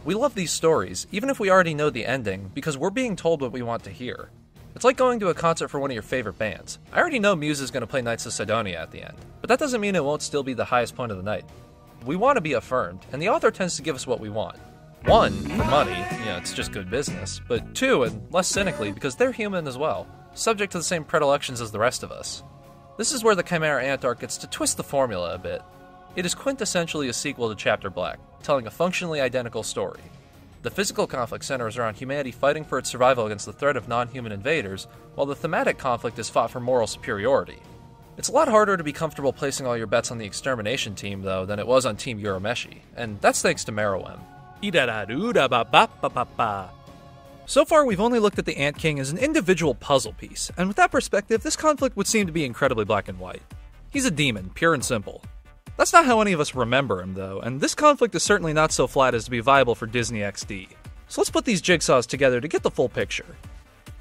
We love these stories, even if we already know the ending, because we're being told what we want to hear. It's like going to a concert for one of your favorite bands. I already know Muse is going to play Knights of Cydonia at the end, but that doesn't mean it won't still be the highest point of the night. We want to be affirmed, and the author tends to give us what we want. One, for money, you know, it's just good business, but two, and less cynically, because they're human as well, subject to the same predilections as the rest of us. This is where the Chimera Ant arc gets to twist the formula a bit. It is quintessentially a sequel to Chapter Black, telling a functionally identical story. The physical conflict centers around humanity fighting for its survival against the threat of non human invaders, while the thematic conflict is fought for moral superiority. It's a lot harder to be comfortable placing all your bets on the extermination team, though, than it was on Team Urameshi, and that's thanks to Meruem. So far, we've only looked at the Ant King as an individual puzzle piece, and with that perspective, this conflict would seem to be incredibly black and white. He's a demon, pure and simple. That's not how any of us remember him, though, and this conflict is certainly not so flat as to be viable for Disney XD. So let's put these jigsaws together to get the full picture.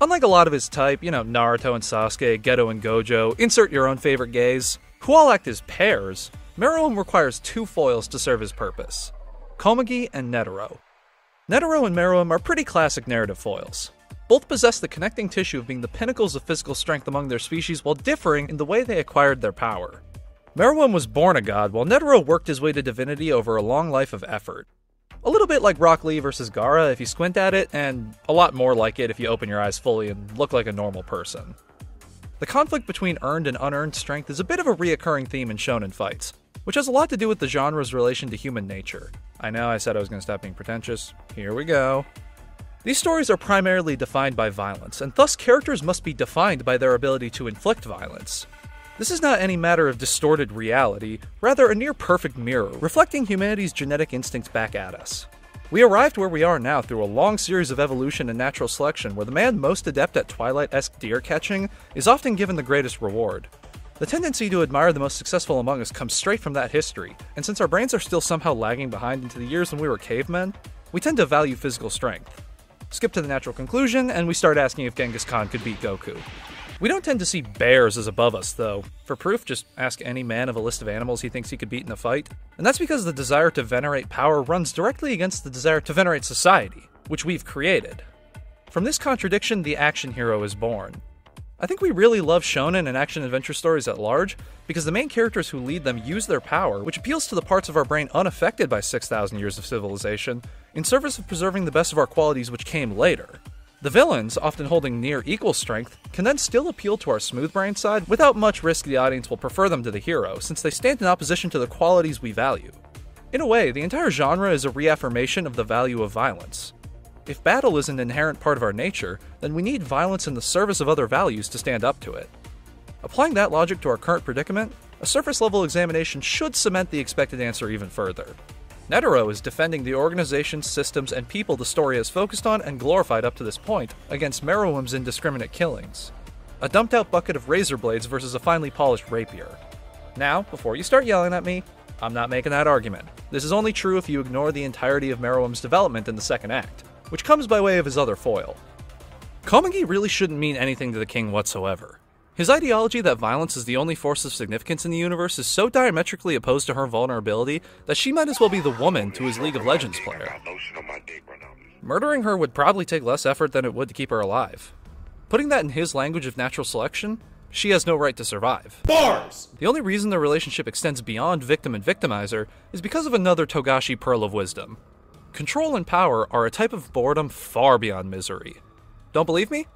Unlike a lot of his type, you know, Naruto and Sasuke, Geto and Gojo, insert your own favorite gays, who all act as pairs, Meruem requires two foils to serve his purpose Komugi and Netero. Netero and Meruem are pretty classic narrative foils. Both possess the connecting tissue of being the pinnacles of physical strength among their species while differing in the way they acquired their power. Meruem was born a god, while Netero worked his way to divinity over a long life of effort. A little bit like Rock Lee versus Gaara if you squint at it, and a lot more like it if you open your eyes fully and look like a normal person. The conflict between earned and unearned strength is a bit of a reoccurring theme in shonen fights, which has a lot to do with the genre's relation to human nature. I know I said I was going to stop being pretentious. Here we go. These stories are primarily defined by violence, and thus characters must be defined by their ability to inflict violence. This is not any matter of distorted reality, rather a near perfect mirror, reflecting humanity's genetic instincts back at us. We arrived where we are now through a long series of evolution and natural selection where the man most adept at Twilight esque deer catching is often given the greatest reward. The tendency to admire the most successful among us comes straight from that history, and since our brains are still somehow lagging behind into the years when we were cavemen, we tend to value physical strength. Skip to the natural conclusion, and we start asking if Genghis Khan could beat Goku. We don't tend to see bears as above us, though. For proof, just ask any man of a list of animals he thinks he could beat in a fight. And that's because the desire to venerate power runs directly against the desire to venerate society, which we've created. From this contradiction, the action hero is born. I think we really love shonen and action adventure stories at large because the main characters who lead them use their power, which appeals to the parts of our brain unaffected by 6,000 years of civilization, in service of preserving the best of our qualities which came later. The villains, often holding near equal strength, can then still appeal to our smooth brain side without much risk the audience will prefer them to the hero, since they stand in opposition to the qualities we value. In a way, the entire genre is a reaffirmation of the value of violence. If battle is an inherent part of our nature, then we need violence in the service of other values to stand up to it. Applying that logic to our current predicament, a surface level examination should cement the expected answer even further. Netero is defending the organizations, systems, and people the story has focused on and glorified up to this point against Meruem's indiscriminate killings. A dumped out bucket of razor blades versus a finely polished rapier. Now, before you start yelling at me, I'm not making that argument. This is only true if you ignore the entirety of Meruem's development in the second act, which comes by way of his other foil. Komugi really shouldn't mean anything to the king whatsoever. His ideology that violence is the only force of significance in the universe is so diametrically opposed to her vulnerability that she might as well be the woman to his League of Legends player. Murdering her would probably take less effort than it would to keep her alive. Putting that in his language of natural selection, she has no right to survive. Bars! The only reason the relationship extends beyond victim and victimizer is because of another Togashi pearl of wisdom. Control and power are a type of boredom far beyond misery. Don't believe me?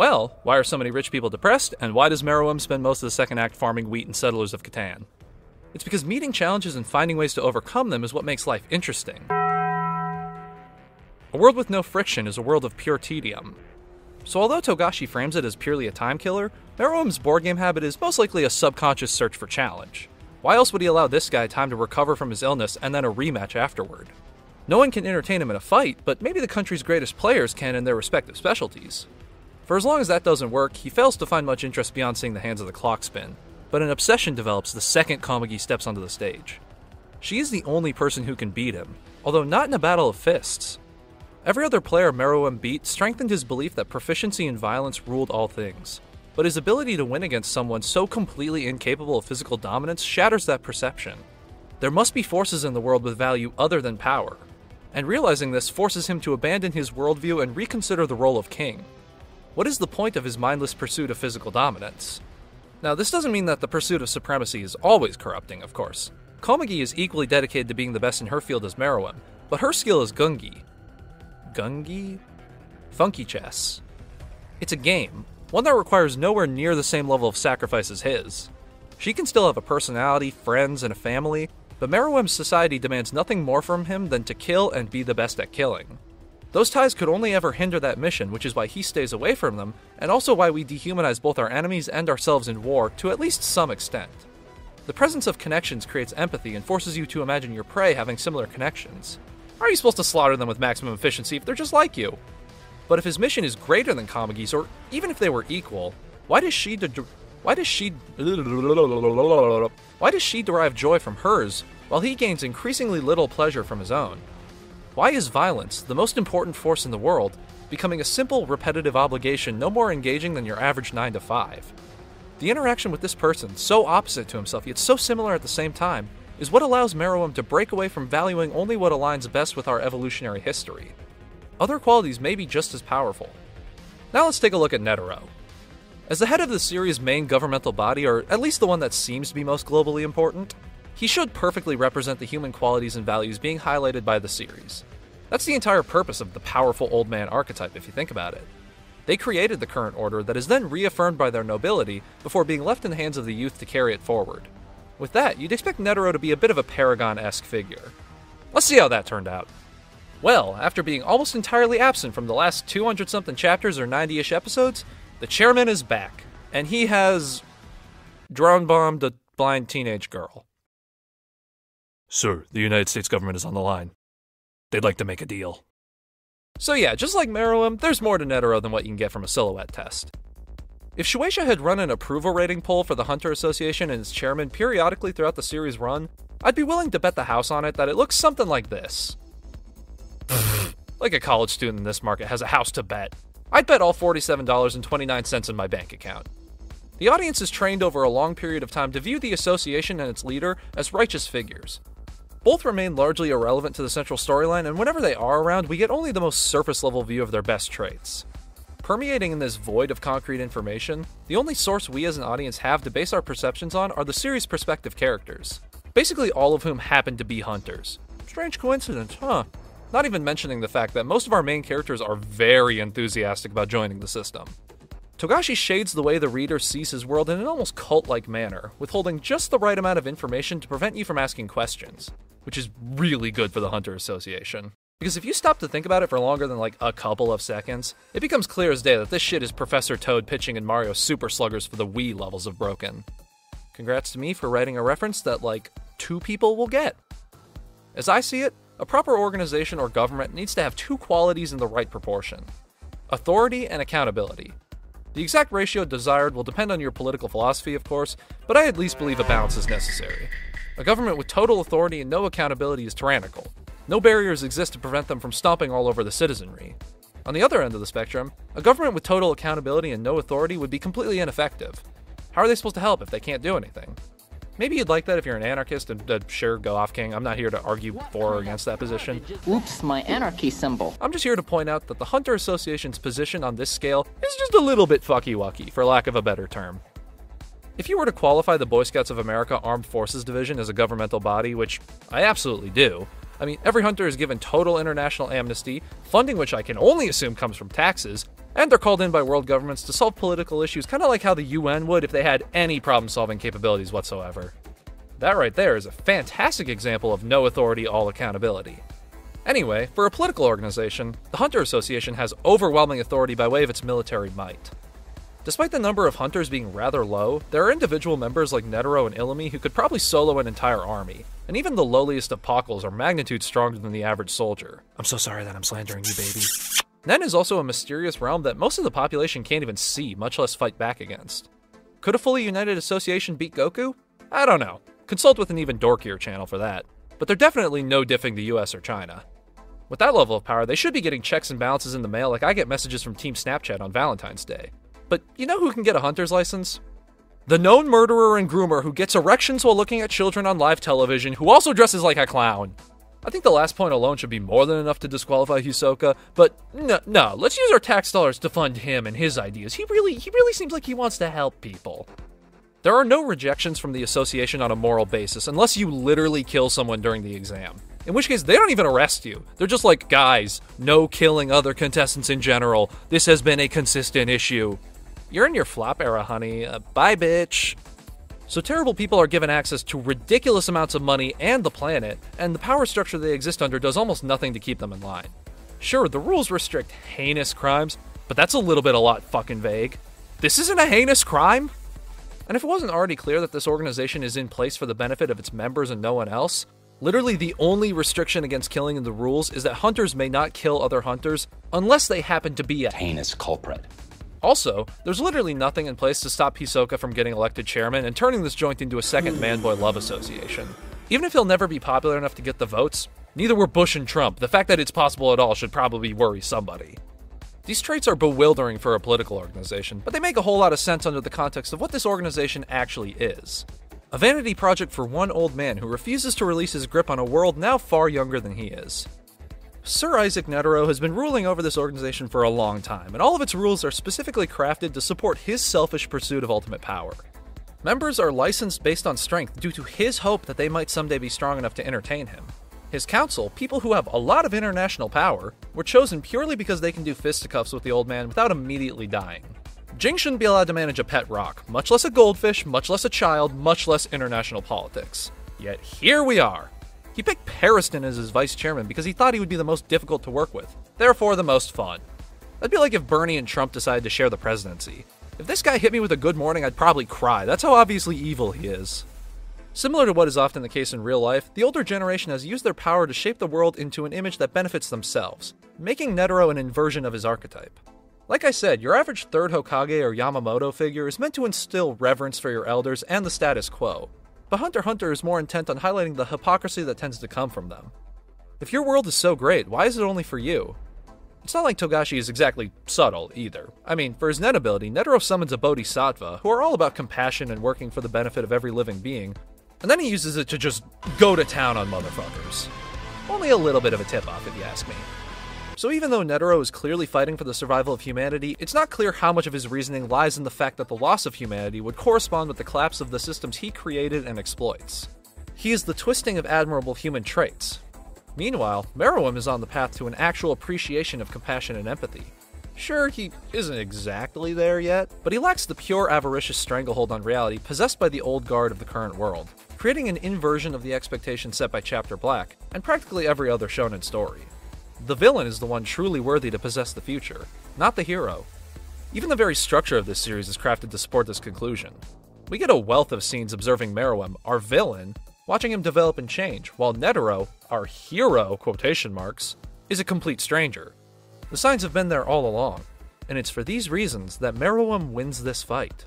Well, why are so many rich people depressed, and why does Meruem spend most of the second act farming wheat and settlers of Catan? It's because meeting challenges and finding ways to overcome them is what makes life interesting. A world with no friction is a world of pure tedium. So although Togashi frames it as purely a time killer, Meruem's board game habit is most likely a subconscious search for challenge. Why else would he allow this guy time to recover from his illness and then a rematch afterward? No one can entertain him in a fight, but maybe the country's greatest players can in their respective specialties. For as long as that doesn't work, he fails to find much interest beyond seeing the hands of the clock spin, but an obsession develops the second Komugi steps onto the stage. She is the only person who can beat him, although not in a battle of fists. Every other player Meruem beat strengthened his belief that proficiency in violence ruled all things, but his ability to win against someone so completely incapable of physical dominance shatters that perception. There must be forces in the world with value other than power, and realizing this forces him to abandon his worldview and reconsider the role of king. What is the point of his mindless pursuit of physical dominance? Now, this doesn't mean that the pursuit of supremacy is always corrupting, of course. Komugi is equally dedicated to being the best in her field as Meruem, but her skill is Gungi. Gungi? Funky chess. It's a game, one that requires nowhere near the same level of sacrifice as his. She can still have a personality, friends, and a family, but Meruem's society demands nothing more from him than to kill and be the best at killing. Those ties could only ever hinder that mission, which is why he stays away from them, and also why we dehumanize both our enemies and ourselves in war to at least some extent. The presence of connections creates empathy and forces you to imagine your prey having similar connections. How are you supposed to slaughter them with maximum efficiency if they're just like you? But if his mission is greater than Komugi's, or even if they were equal, why does she de- why does she why does she derive joy from hers while he gains increasingly little pleasure from his own? Why is violence, the most important force in the world, becoming a simple, repetitive obligation no more engaging than your average 9 to 5? The interaction with this person, so opposite to himself yet so similar at the same time, is what allows Meruem to break away from valuing only what aligns best with our evolutionary history. Other qualities may be just as powerful. Now let's take a look at Netero. As the head of the series' main governmental body, or at least the one that seems to be most globally important, he should perfectly represent the human qualities and values being highlighted by the series. That's the entire purpose of the powerful old man archetype, if you think about it. They created the current order that is then reaffirmed by their nobility before being left in the hands of the youth to carry it forward. With that, you'd expect Netero to be a bit of a paragon esque figure. Let's see how that turned out. Well, after being almost entirely absent from the last 200 something chapters or 90 ish episodes, the chairman is back, and he has drone bombed a blind teenage girl. Sir, the United States government is on the line. They'd like to make a deal. So, yeah, just like Meruem, there's more to Netero than what you can get from a silhouette test. If Shueisha had run an approval rating poll for the Hunter Association and its chairman periodically throughout the series run, I'd be willing to bet the house on it that it looks something like this. like a college student in this market has a house to bet. I'd bet all $47.29 in my bank account. The audience is trained over a long period of time to view the association and its leader as righteous figures. Both remain largely irrelevant to the central storyline, and whenever they are around, we get only the most surface level view of their best traits. Permeating in this void of concrete information, the only source we as an audience have to base our perceptions on are the series' perspective characters, basically all of whom happen to be hunters. Strange coincidence, huh? Not even mentioning the fact that most of our main characters are very enthusiastic about joining the system. Togashi shades the way the reader sees his world in an almost cult like manner, withholding just the right amount of information to prevent you from asking questions, which is really good for the Hunter Association. Because if you stop to think about it for longer than like a couple of seconds, it becomes clear as day that this shit is Professor Toad pitching in Mario Super Sluggers for the Wii levels of broken. Congrats to me for writing a reference that like two people will get. As I see it, a proper organization or government needs to have two qualities in the right proportion authority and accountability. The exact ratio desired will depend on your political philosophy, of course, but I at least believe a balance is necessary. A government with total authority and no accountability is tyrannical. No barriers exist to prevent them from stomping all over the citizenry. On the other end of the spectrum, a government with total accountability and no authority would be completely ineffective. How are they supposed to help if they can't do anything? Maybe you'd like that if you're an anarchist, and uh, sure, go off, King. I'm not here to argue for or against that position. Oops, my anarchy symbol. I'm just here to point out that the Hunter Association's position on this scale is just a little bit fucky wucky, for lack of a better term. If you were to qualify the Boy Scouts of America Armed Forces Division as a governmental body, which I absolutely do, I mean, every hunter is given total international amnesty, funding which I can only assume comes from taxes, and they're called in by world governments to solve political issues, kind of like how the UN would if they had any problem solving capabilities whatsoever. That right there is a fantastic example of no authority, all accountability. Anyway, for a political organization, the Hunter Association has overwhelming authority by way of its military might. Despite the number of hunters being rather low, there are individual members like Netero and Illumi who could probably solo an entire army, and even the lowliest of Pokkles are magnitudes stronger than the average soldier. I'm so sorry that I'm slandering you, baby. Nen is also a mysterious realm that most of the population can't even see, much less fight back against. Could a fully united association beat Goku? I don't know. Consult with an even dorkier channel for that. But they're definitely no diffing the US or China. With that level of power, they should be getting checks and balances in the mail like I get messages from Team Snapchat on Valentine's Day. But you know who can get a hunter's license? The known murderer and groomer who gets erections while looking at children on live television, who also dresses like a clown. I think the last point alone should be more than enough to disqualify Hisoka, but no, no, let's use our tax dollars to fund him and his ideas. He really, he really seems like he wants to help people. There are no rejections from the association on a moral basis unless you literally kill someone during the exam. In which case, they don't even arrest you. They're just like, guys, no killing other contestants in general. This has been a consistent issue. You're in your flop era, honey. Uh, bye, bitch. So terrible people are given access to ridiculous amounts of money and the planet, and the power structure they exist under does almost nothing to keep them in line. Sure, the rules restrict heinous crimes, but that's a little bit a lot fucking vague. This isn't a heinous crime? And if it wasn't already clear that this organization is in place for the benefit of its members and no one else, literally the only restriction against killing in the rules is that hunters may not kill other hunters unless they happen to be a Heinous culprit. Also, there's literally nothing in place to stop Hisoka from getting elected chairman and turning this joint into a second man-boy love association. Even if he'll never be popular enough to get the votes, neither were Bush and Trump. The fact that it's possible at all should probably worry somebody. These traits are bewildering for a political organization, but they make a whole lot of sense under the context of what this organization actually is. A vanity project for one old man who refuses to release his grip on a world now far younger than he is. Sir Isaac Netero has been ruling over this organization for a long time, and all of its rules are specifically crafted to support his selfish pursuit of ultimate power. Members are licensed based on strength due to his hope that they might someday be strong enough to entertain him. His council, people who have a lot of international power, were chosen purely because they can do fisticuffs with the old man without immediately dying. Ging shouldn't be allowed to manage a pet rock, much less a goldfish, much less a child, much less international politics. Yet here we are. He picked Pariston as his vice chairman because he thought he would be the most difficult to work with, therefore the most fun. That'd be like if Bernie and Trump decided to share the presidency. If this guy hit me with a good morning, I'd probably cry. That's how obviously evil he is. Similar to what is often the case in real life, the older generation has used their power to shape the world into an image that benefits themselves, making Netero an inversion of his archetype. Like I said, your average third Hokage or Yamamoto figure is meant to instill reverence for your elders and the status quo, but Hunter Hunter is more intent on highlighting the hypocrisy that tends to come from them. If your world is so great, why is it only for you? It's not like Togashi is exactly subtle either. I mean, for his Nen ability, Netero summons a Bodhisattva, who are all about compassion and working for the benefit of every living being, and then he uses it to just go to town on motherfuckers. Only a little bit of a tip off, if you ask me. So even though Netero is clearly fighting for the survival of humanity, it's not clear how much of his reasoning lies in the fact that the loss of humanity would correspond with the collapse of the systems he created and exploits. He is the twisting of admirable human traits. Meanwhile, Meruem is on the path to an actual appreciation of compassion and empathy. Sure, he isn't exactly there yet, but he lacks the pure avaricious stranglehold on reality possessed by the old guard of the current world, creating an inversion of the expectation set by Chapter Black and practically every other shonen story. The villain is the one truly worthy to possess the future, not the hero. Even the very structure of this series is crafted to support this conclusion. We get a wealth of scenes observing Meruem, our villain, watching him develop and change, while Netero, our hero, quotation marks, is a complete stranger. The signs have been there all along, and it's for these reasons that Meruem wins this fight.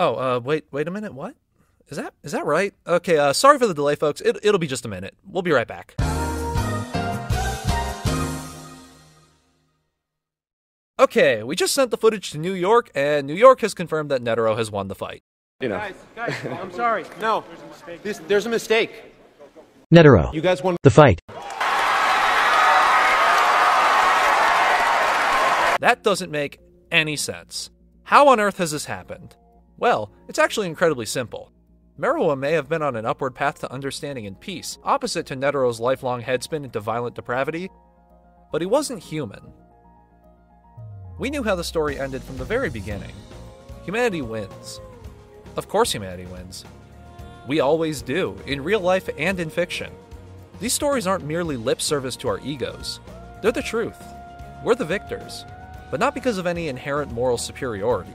Oh, uh, wait, wait a minute. What? Is that is that right? Okay, uh, sorry for the delay, folks. It, it'll be just a minute. We'll be right back. Okay, we just sent the footage to New York, and New York has confirmed that Netero has won the fight. You know. Guys, guys, I'm sorry. No, there's a, this, there's a mistake. Netero. You guys won the fight. That doesn't make any sense. How on earth has this happened? Well, it's actually incredibly simple. Meruem may have been on an upward path to understanding and peace, opposite to Netero's lifelong headspin into violent depravity, but he wasn't human. We knew how the story ended from the very beginning. Humanity wins. Of course, humanity wins. We always do, in real life and in fiction. These stories aren't merely lip service to our egos, they're the truth. We're the victors, but not because of any inherent moral superiority.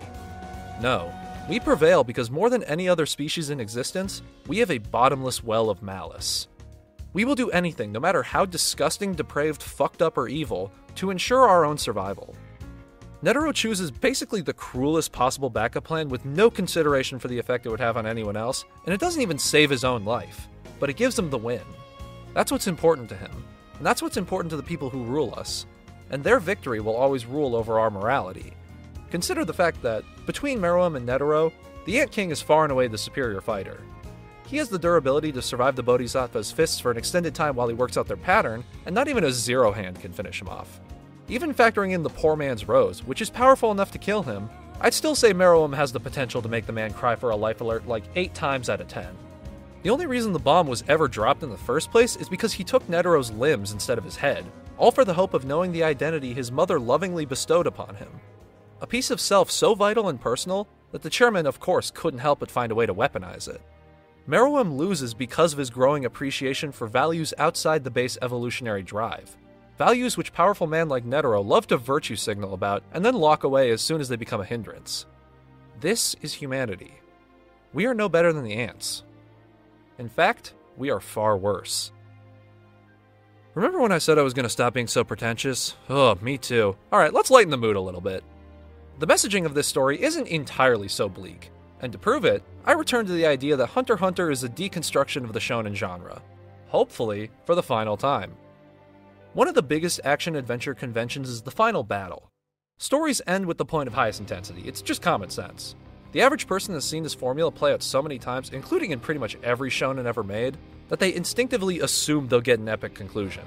No, we prevail because more than any other species in existence, we have a bottomless well of malice. We will do anything, no matter how disgusting, depraved, fucked up, or evil, to ensure our own survival. Netero chooses basically the cruelest possible backup plan with no consideration for the effect it would have on anyone else, and it doesn't even save his own life, but it gives him the win. That's what's important to him, and that's what's important to the people who rule us, and their victory will always rule over our morality. Consider the fact that, between Meruem and Netero, the Ant King is far and away the superior fighter. He has the durability to survive the Bodhisattva's fists for an extended time while he works out their pattern, and not even a zero hand can finish him off. Even factoring in the poor man's rose, which is powerful enough to kill him, I'd still say Meruem has the potential to make the man cry for a life alert like 8 times out of 10. The only reason the bomb was ever dropped in the first place is because he took Netero's limbs instead of his head, all for the hope of knowing the identity his mother lovingly bestowed upon him. A piece of self so vital and personal that the chairman, of course, couldn't help but find a way to weaponize it. Meruem loses because of his growing appreciation for values outside the base evolutionary drive. Values which powerful men like Netero love to virtue signal about and then lock away as soon as they become a hindrance. This is humanity. We are no better than the ants. In fact, we are far worse. Remember when I said I was going to stop being so pretentious? Oh, me too. Alright, let's lighten the mood a little bit. The messaging of this story isn't entirely so bleak, and to prove it, I return to the idea that Hunter Hunter is a deconstruction of the shonen genre. Hopefully, for the final time. One of the biggest action adventure conventions is the final battle. Stories end with the point of highest intensity, it's just common sense. The average person has seen this formula play out so many times, including in pretty much every shonen ever made, that they instinctively assume they'll get an epic conclusion.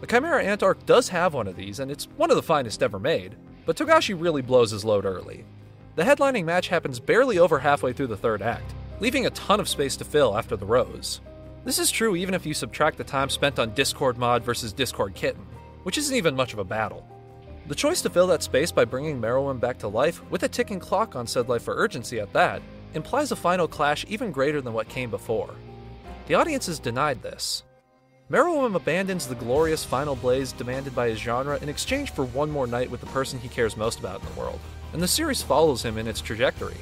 The Chimera Ant arc does have one of these, and it's one of the finest ever made, but Togashi really blows his load early. The headlining match happens barely over halfway through the third act, leaving a ton of space to fill after the rose. This is true even if you subtract the time spent on Discord Mod versus Discord Kitten, which isn't even much of a battle. The choice to fill that space by bringing Meruem back to life, with a ticking clock on said life for urgency at that, implies a final clash even greater than what came before. The audience is denied this. Meruem abandons the glorious final blaze demanded by his genre in exchange for one more night with the person he cares most about in the world, and the series follows him in its trajectory.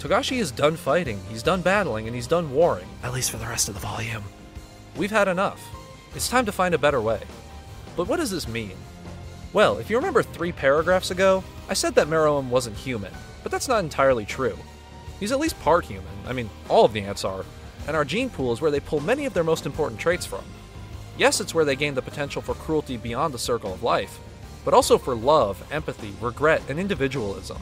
Togashi is done fighting, he's done battling, and he's done warring, at least for the rest of the volume. We've had enough. It's time to find a better way. But what does this mean? Well, if you remember three paragraphs ago, I said that Meruem wasn't human, but that's not entirely true. He's at least part human, I mean, all of the ants are, and our gene pool is where they pull many of their most important traits from. Yes, it's where they gain the potential for cruelty beyond the circle of life, but also for love, empathy, regret, and individualism.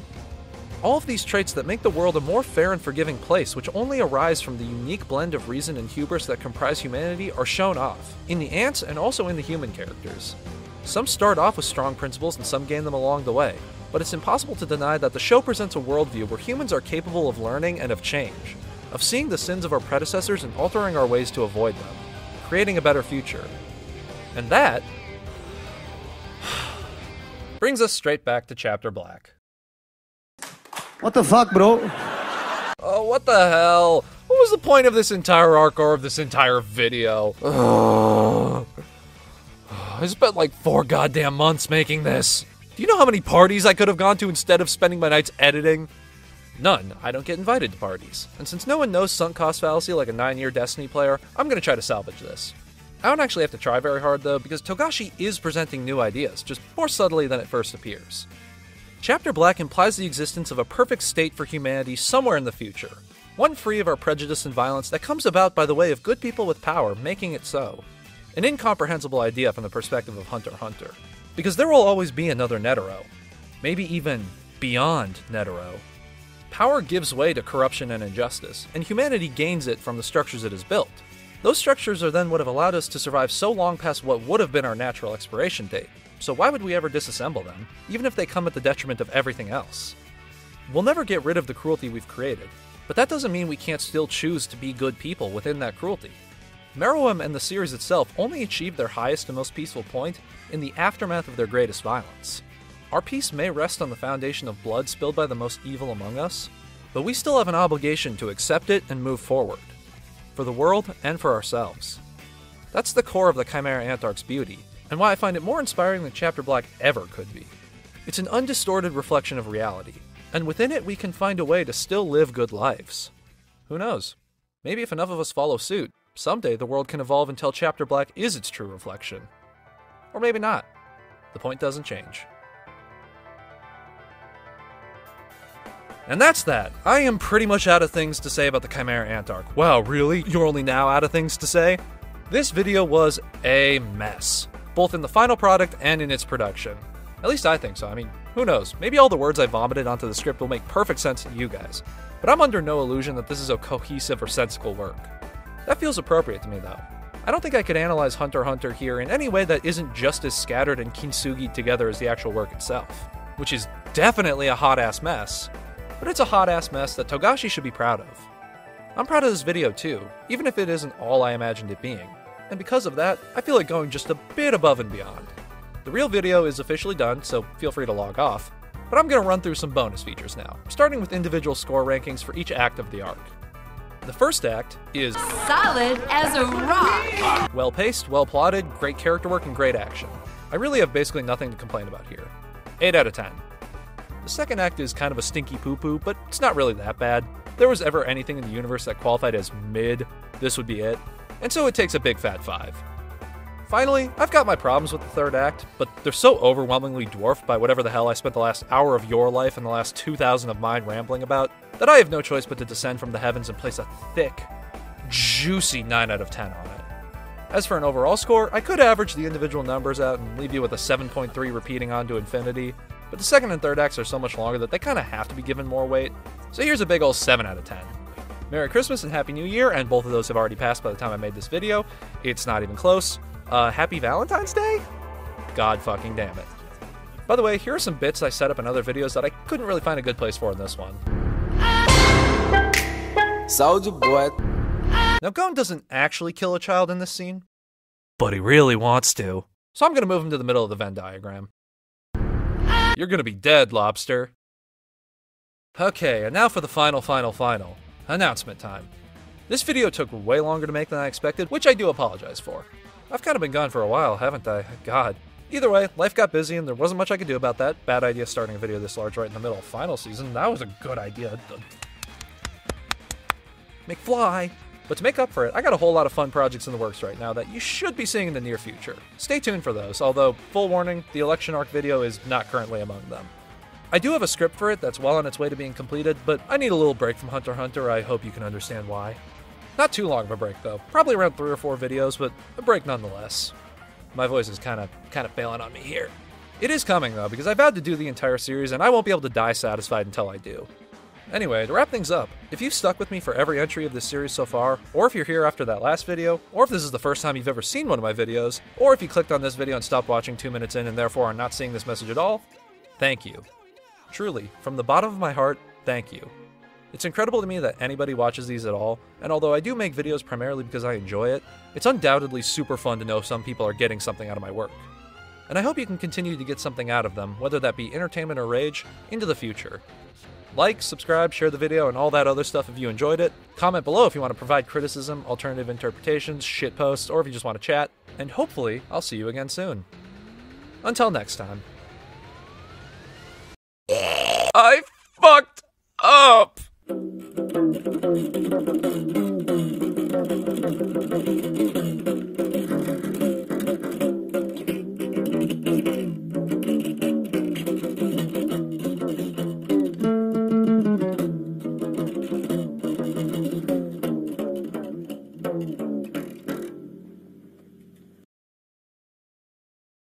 All of these traits that make the world a more fair and forgiving place, which only arise from the unique blend of reason and hubris that comprise humanity, are shown off, in the ants and also in the human characters. Some start off with strong principles and some gain them along the way, but it's impossible to deny that the show presents a worldview where humans are capable of learning and of change, of seeing the sins of our predecessors and altering our ways to avoid them, creating a better future. And that brings us straight back to Chapter Black. What the fuck, bro? Oh, what the hell? What was the point of this entire arc or of this entire video? Ugh. I spent like four goddamn months making this. Do you know how many parties I could have gone to instead of spending my nights editing? None. I don't get invited to parties. And since no one knows sunk cost fallacy like a nine year Destiny player, I'm gonna try to salvage this. I don't actually have to try very hard though, because Togashi is presenting new ideas, just more subtly than it first appears. Chapter Black implies the existence of a perfect state for humanity somewhere in the future, one free of our prejudice and violence that comes about by the way of good people with power making it so. An incomprehensible idea from the perspective of Hunter Hunter, because there will always be another Netero, maybe even beyond Netero. Power gives way to corruption and injustice, and humanity gains it from the structures it has built. Those structures are then what have allowed us to survive so long past what would have been our natural expiration date. So why would we ever disassemble them, even if they come at the detriment of everything else? We'll never get rid of the cruelty we've created, but that doesn't mean we can't still choose to be good people within that cruelty. Meruem and the series itself only achieved their highest and most peaceful point in the aftermath of their greatest violence. Our peace may rest on the foundation of blood spilled by the most evil among us, but we still have an obligation to accept it and move forward. For the world and for ourselves. That's the core of the Chimera Ant arc's beauty, and why I find it more inspiring than Chapter Black ever could be. It's an undistorted reflection of reality, and within it we can find a way to still live good lives. Who knows? Maybe if enough of us follow suit, someday the world can evolve until Chapter Black is its true reflection. Or maybe not. The point doesn't change. And that's that. I am pretty much out of things to say about the Chimera Ant arc. Wow, really? You're only now out of things to say? This video was a mess, both in the final product and in its production. At least I think so. I mean, who knows? Maybe all the words I vomited onto the script will make perfect sense to you guys. But I'm under no illusion that this is a cohesive or sensible work. That feels appropriate to me, though. I don't think I could analyze Hunter Hunter here in any way that isn't just as scattered and kintsugi together as the actual work itself, which is definitely a hot ass mess, but it's a hot ass mess that Togashi should be proud of. I'm proud of this video too, even if it isn't all I imagined it being, and because of that, I feel like going just a bit above and beyond. The real video is officially done, so feel free to log off, but I'm going to run through some bonus features now, starting with individual score rankings for each act of the arc. The first act is Solid as a rock. well paced, well plotted, great character work, and great action. I really have basically nothing to complain about here. 8 out of 10. The second act is kind of a stinky poo poo, but it's not really that bad. If there was ever anything in the universe that qualified as mid, this would be it. And so it takes a big fat 5. Finally, I've got my problems with the third act, but they're so overwhelmingly dwarfed by whatever the hell I spent the last hour of your life and the last 2,000 of mine rambling about that I have no choice but to descend from the heavens and place a thick, juicy 9 out of 10 on it. As for an overall score, I could average the individual numbers out and leave you with a 7.3 repeating on to infinity, but the second and third acts are so much longer that they kind of have to be given more weight. So here's a big ol' 7 out of 10. Merry Christmas and Happy New Year, and both of those have already passed by the time I made this video. It's not even close. Uh, happy Valentine's Day? God fucking damn it. By the way, here are some bits I set up in other videos that I couldn't really find a good place for in this one. Soldier boy. Now, Gon doesn't actually kill a child in this scene, but he really wants to. So I'm gonna move him to the middle of the Venn diagram. You're gonna be dead, lobster. Okay, and now for the final, final, final. Announcement time. This video took way longer to make than I expected, which I do apologize for. I've kind of been gone for a while, haven't I? God. Either way, life got busy and there wasn't much I could do about that. Bad idea starting a video this large right in the middle of final season. That was a good idea. McFly! But to make up for it, I got a whole lot of fun projects in the works right now that you should be seeing in the near future. Stay tuned for those, although, full warning, the election arc video is not currently among them. I do have a script for it that's well on its way to being completed, but I need a little break from Hunter Hunter. I hope you can understand why. Not too long of a break though, probably around three or four videos, but a break nonetheless. My voice is kind of kind of failing on me here. It is coming though, because I vowed to do the entire series and I won't be able to die satisfied until I do. Anyway, to wrap things up, if you've stuck with me for every entry of this series so far, or if you're here after that last video, or if this is the first time you've ever seen one of my videos, or if you clicked on this video and stopped watching two minutes in and therefore are not seeing this message at all, thank you. Truly, from the bottom of my heart, thank you. It's incredible to me that anybody watches these at all, and although I do make videos primarily because I enjoy it, it's undoubtedly super fun to know some people are getting something out of my work. And I hope you can continue to get something out of them, whether that be entertainment or rage, into the future. Like, subscribe, share the video, and all that other stuff if you enjoyed it. Comment below if you want to provide criticism, alternative interpretations, shitposts, or if you just want to chat. And hopefully, I'll see you again soon. Until next time. I fucked up!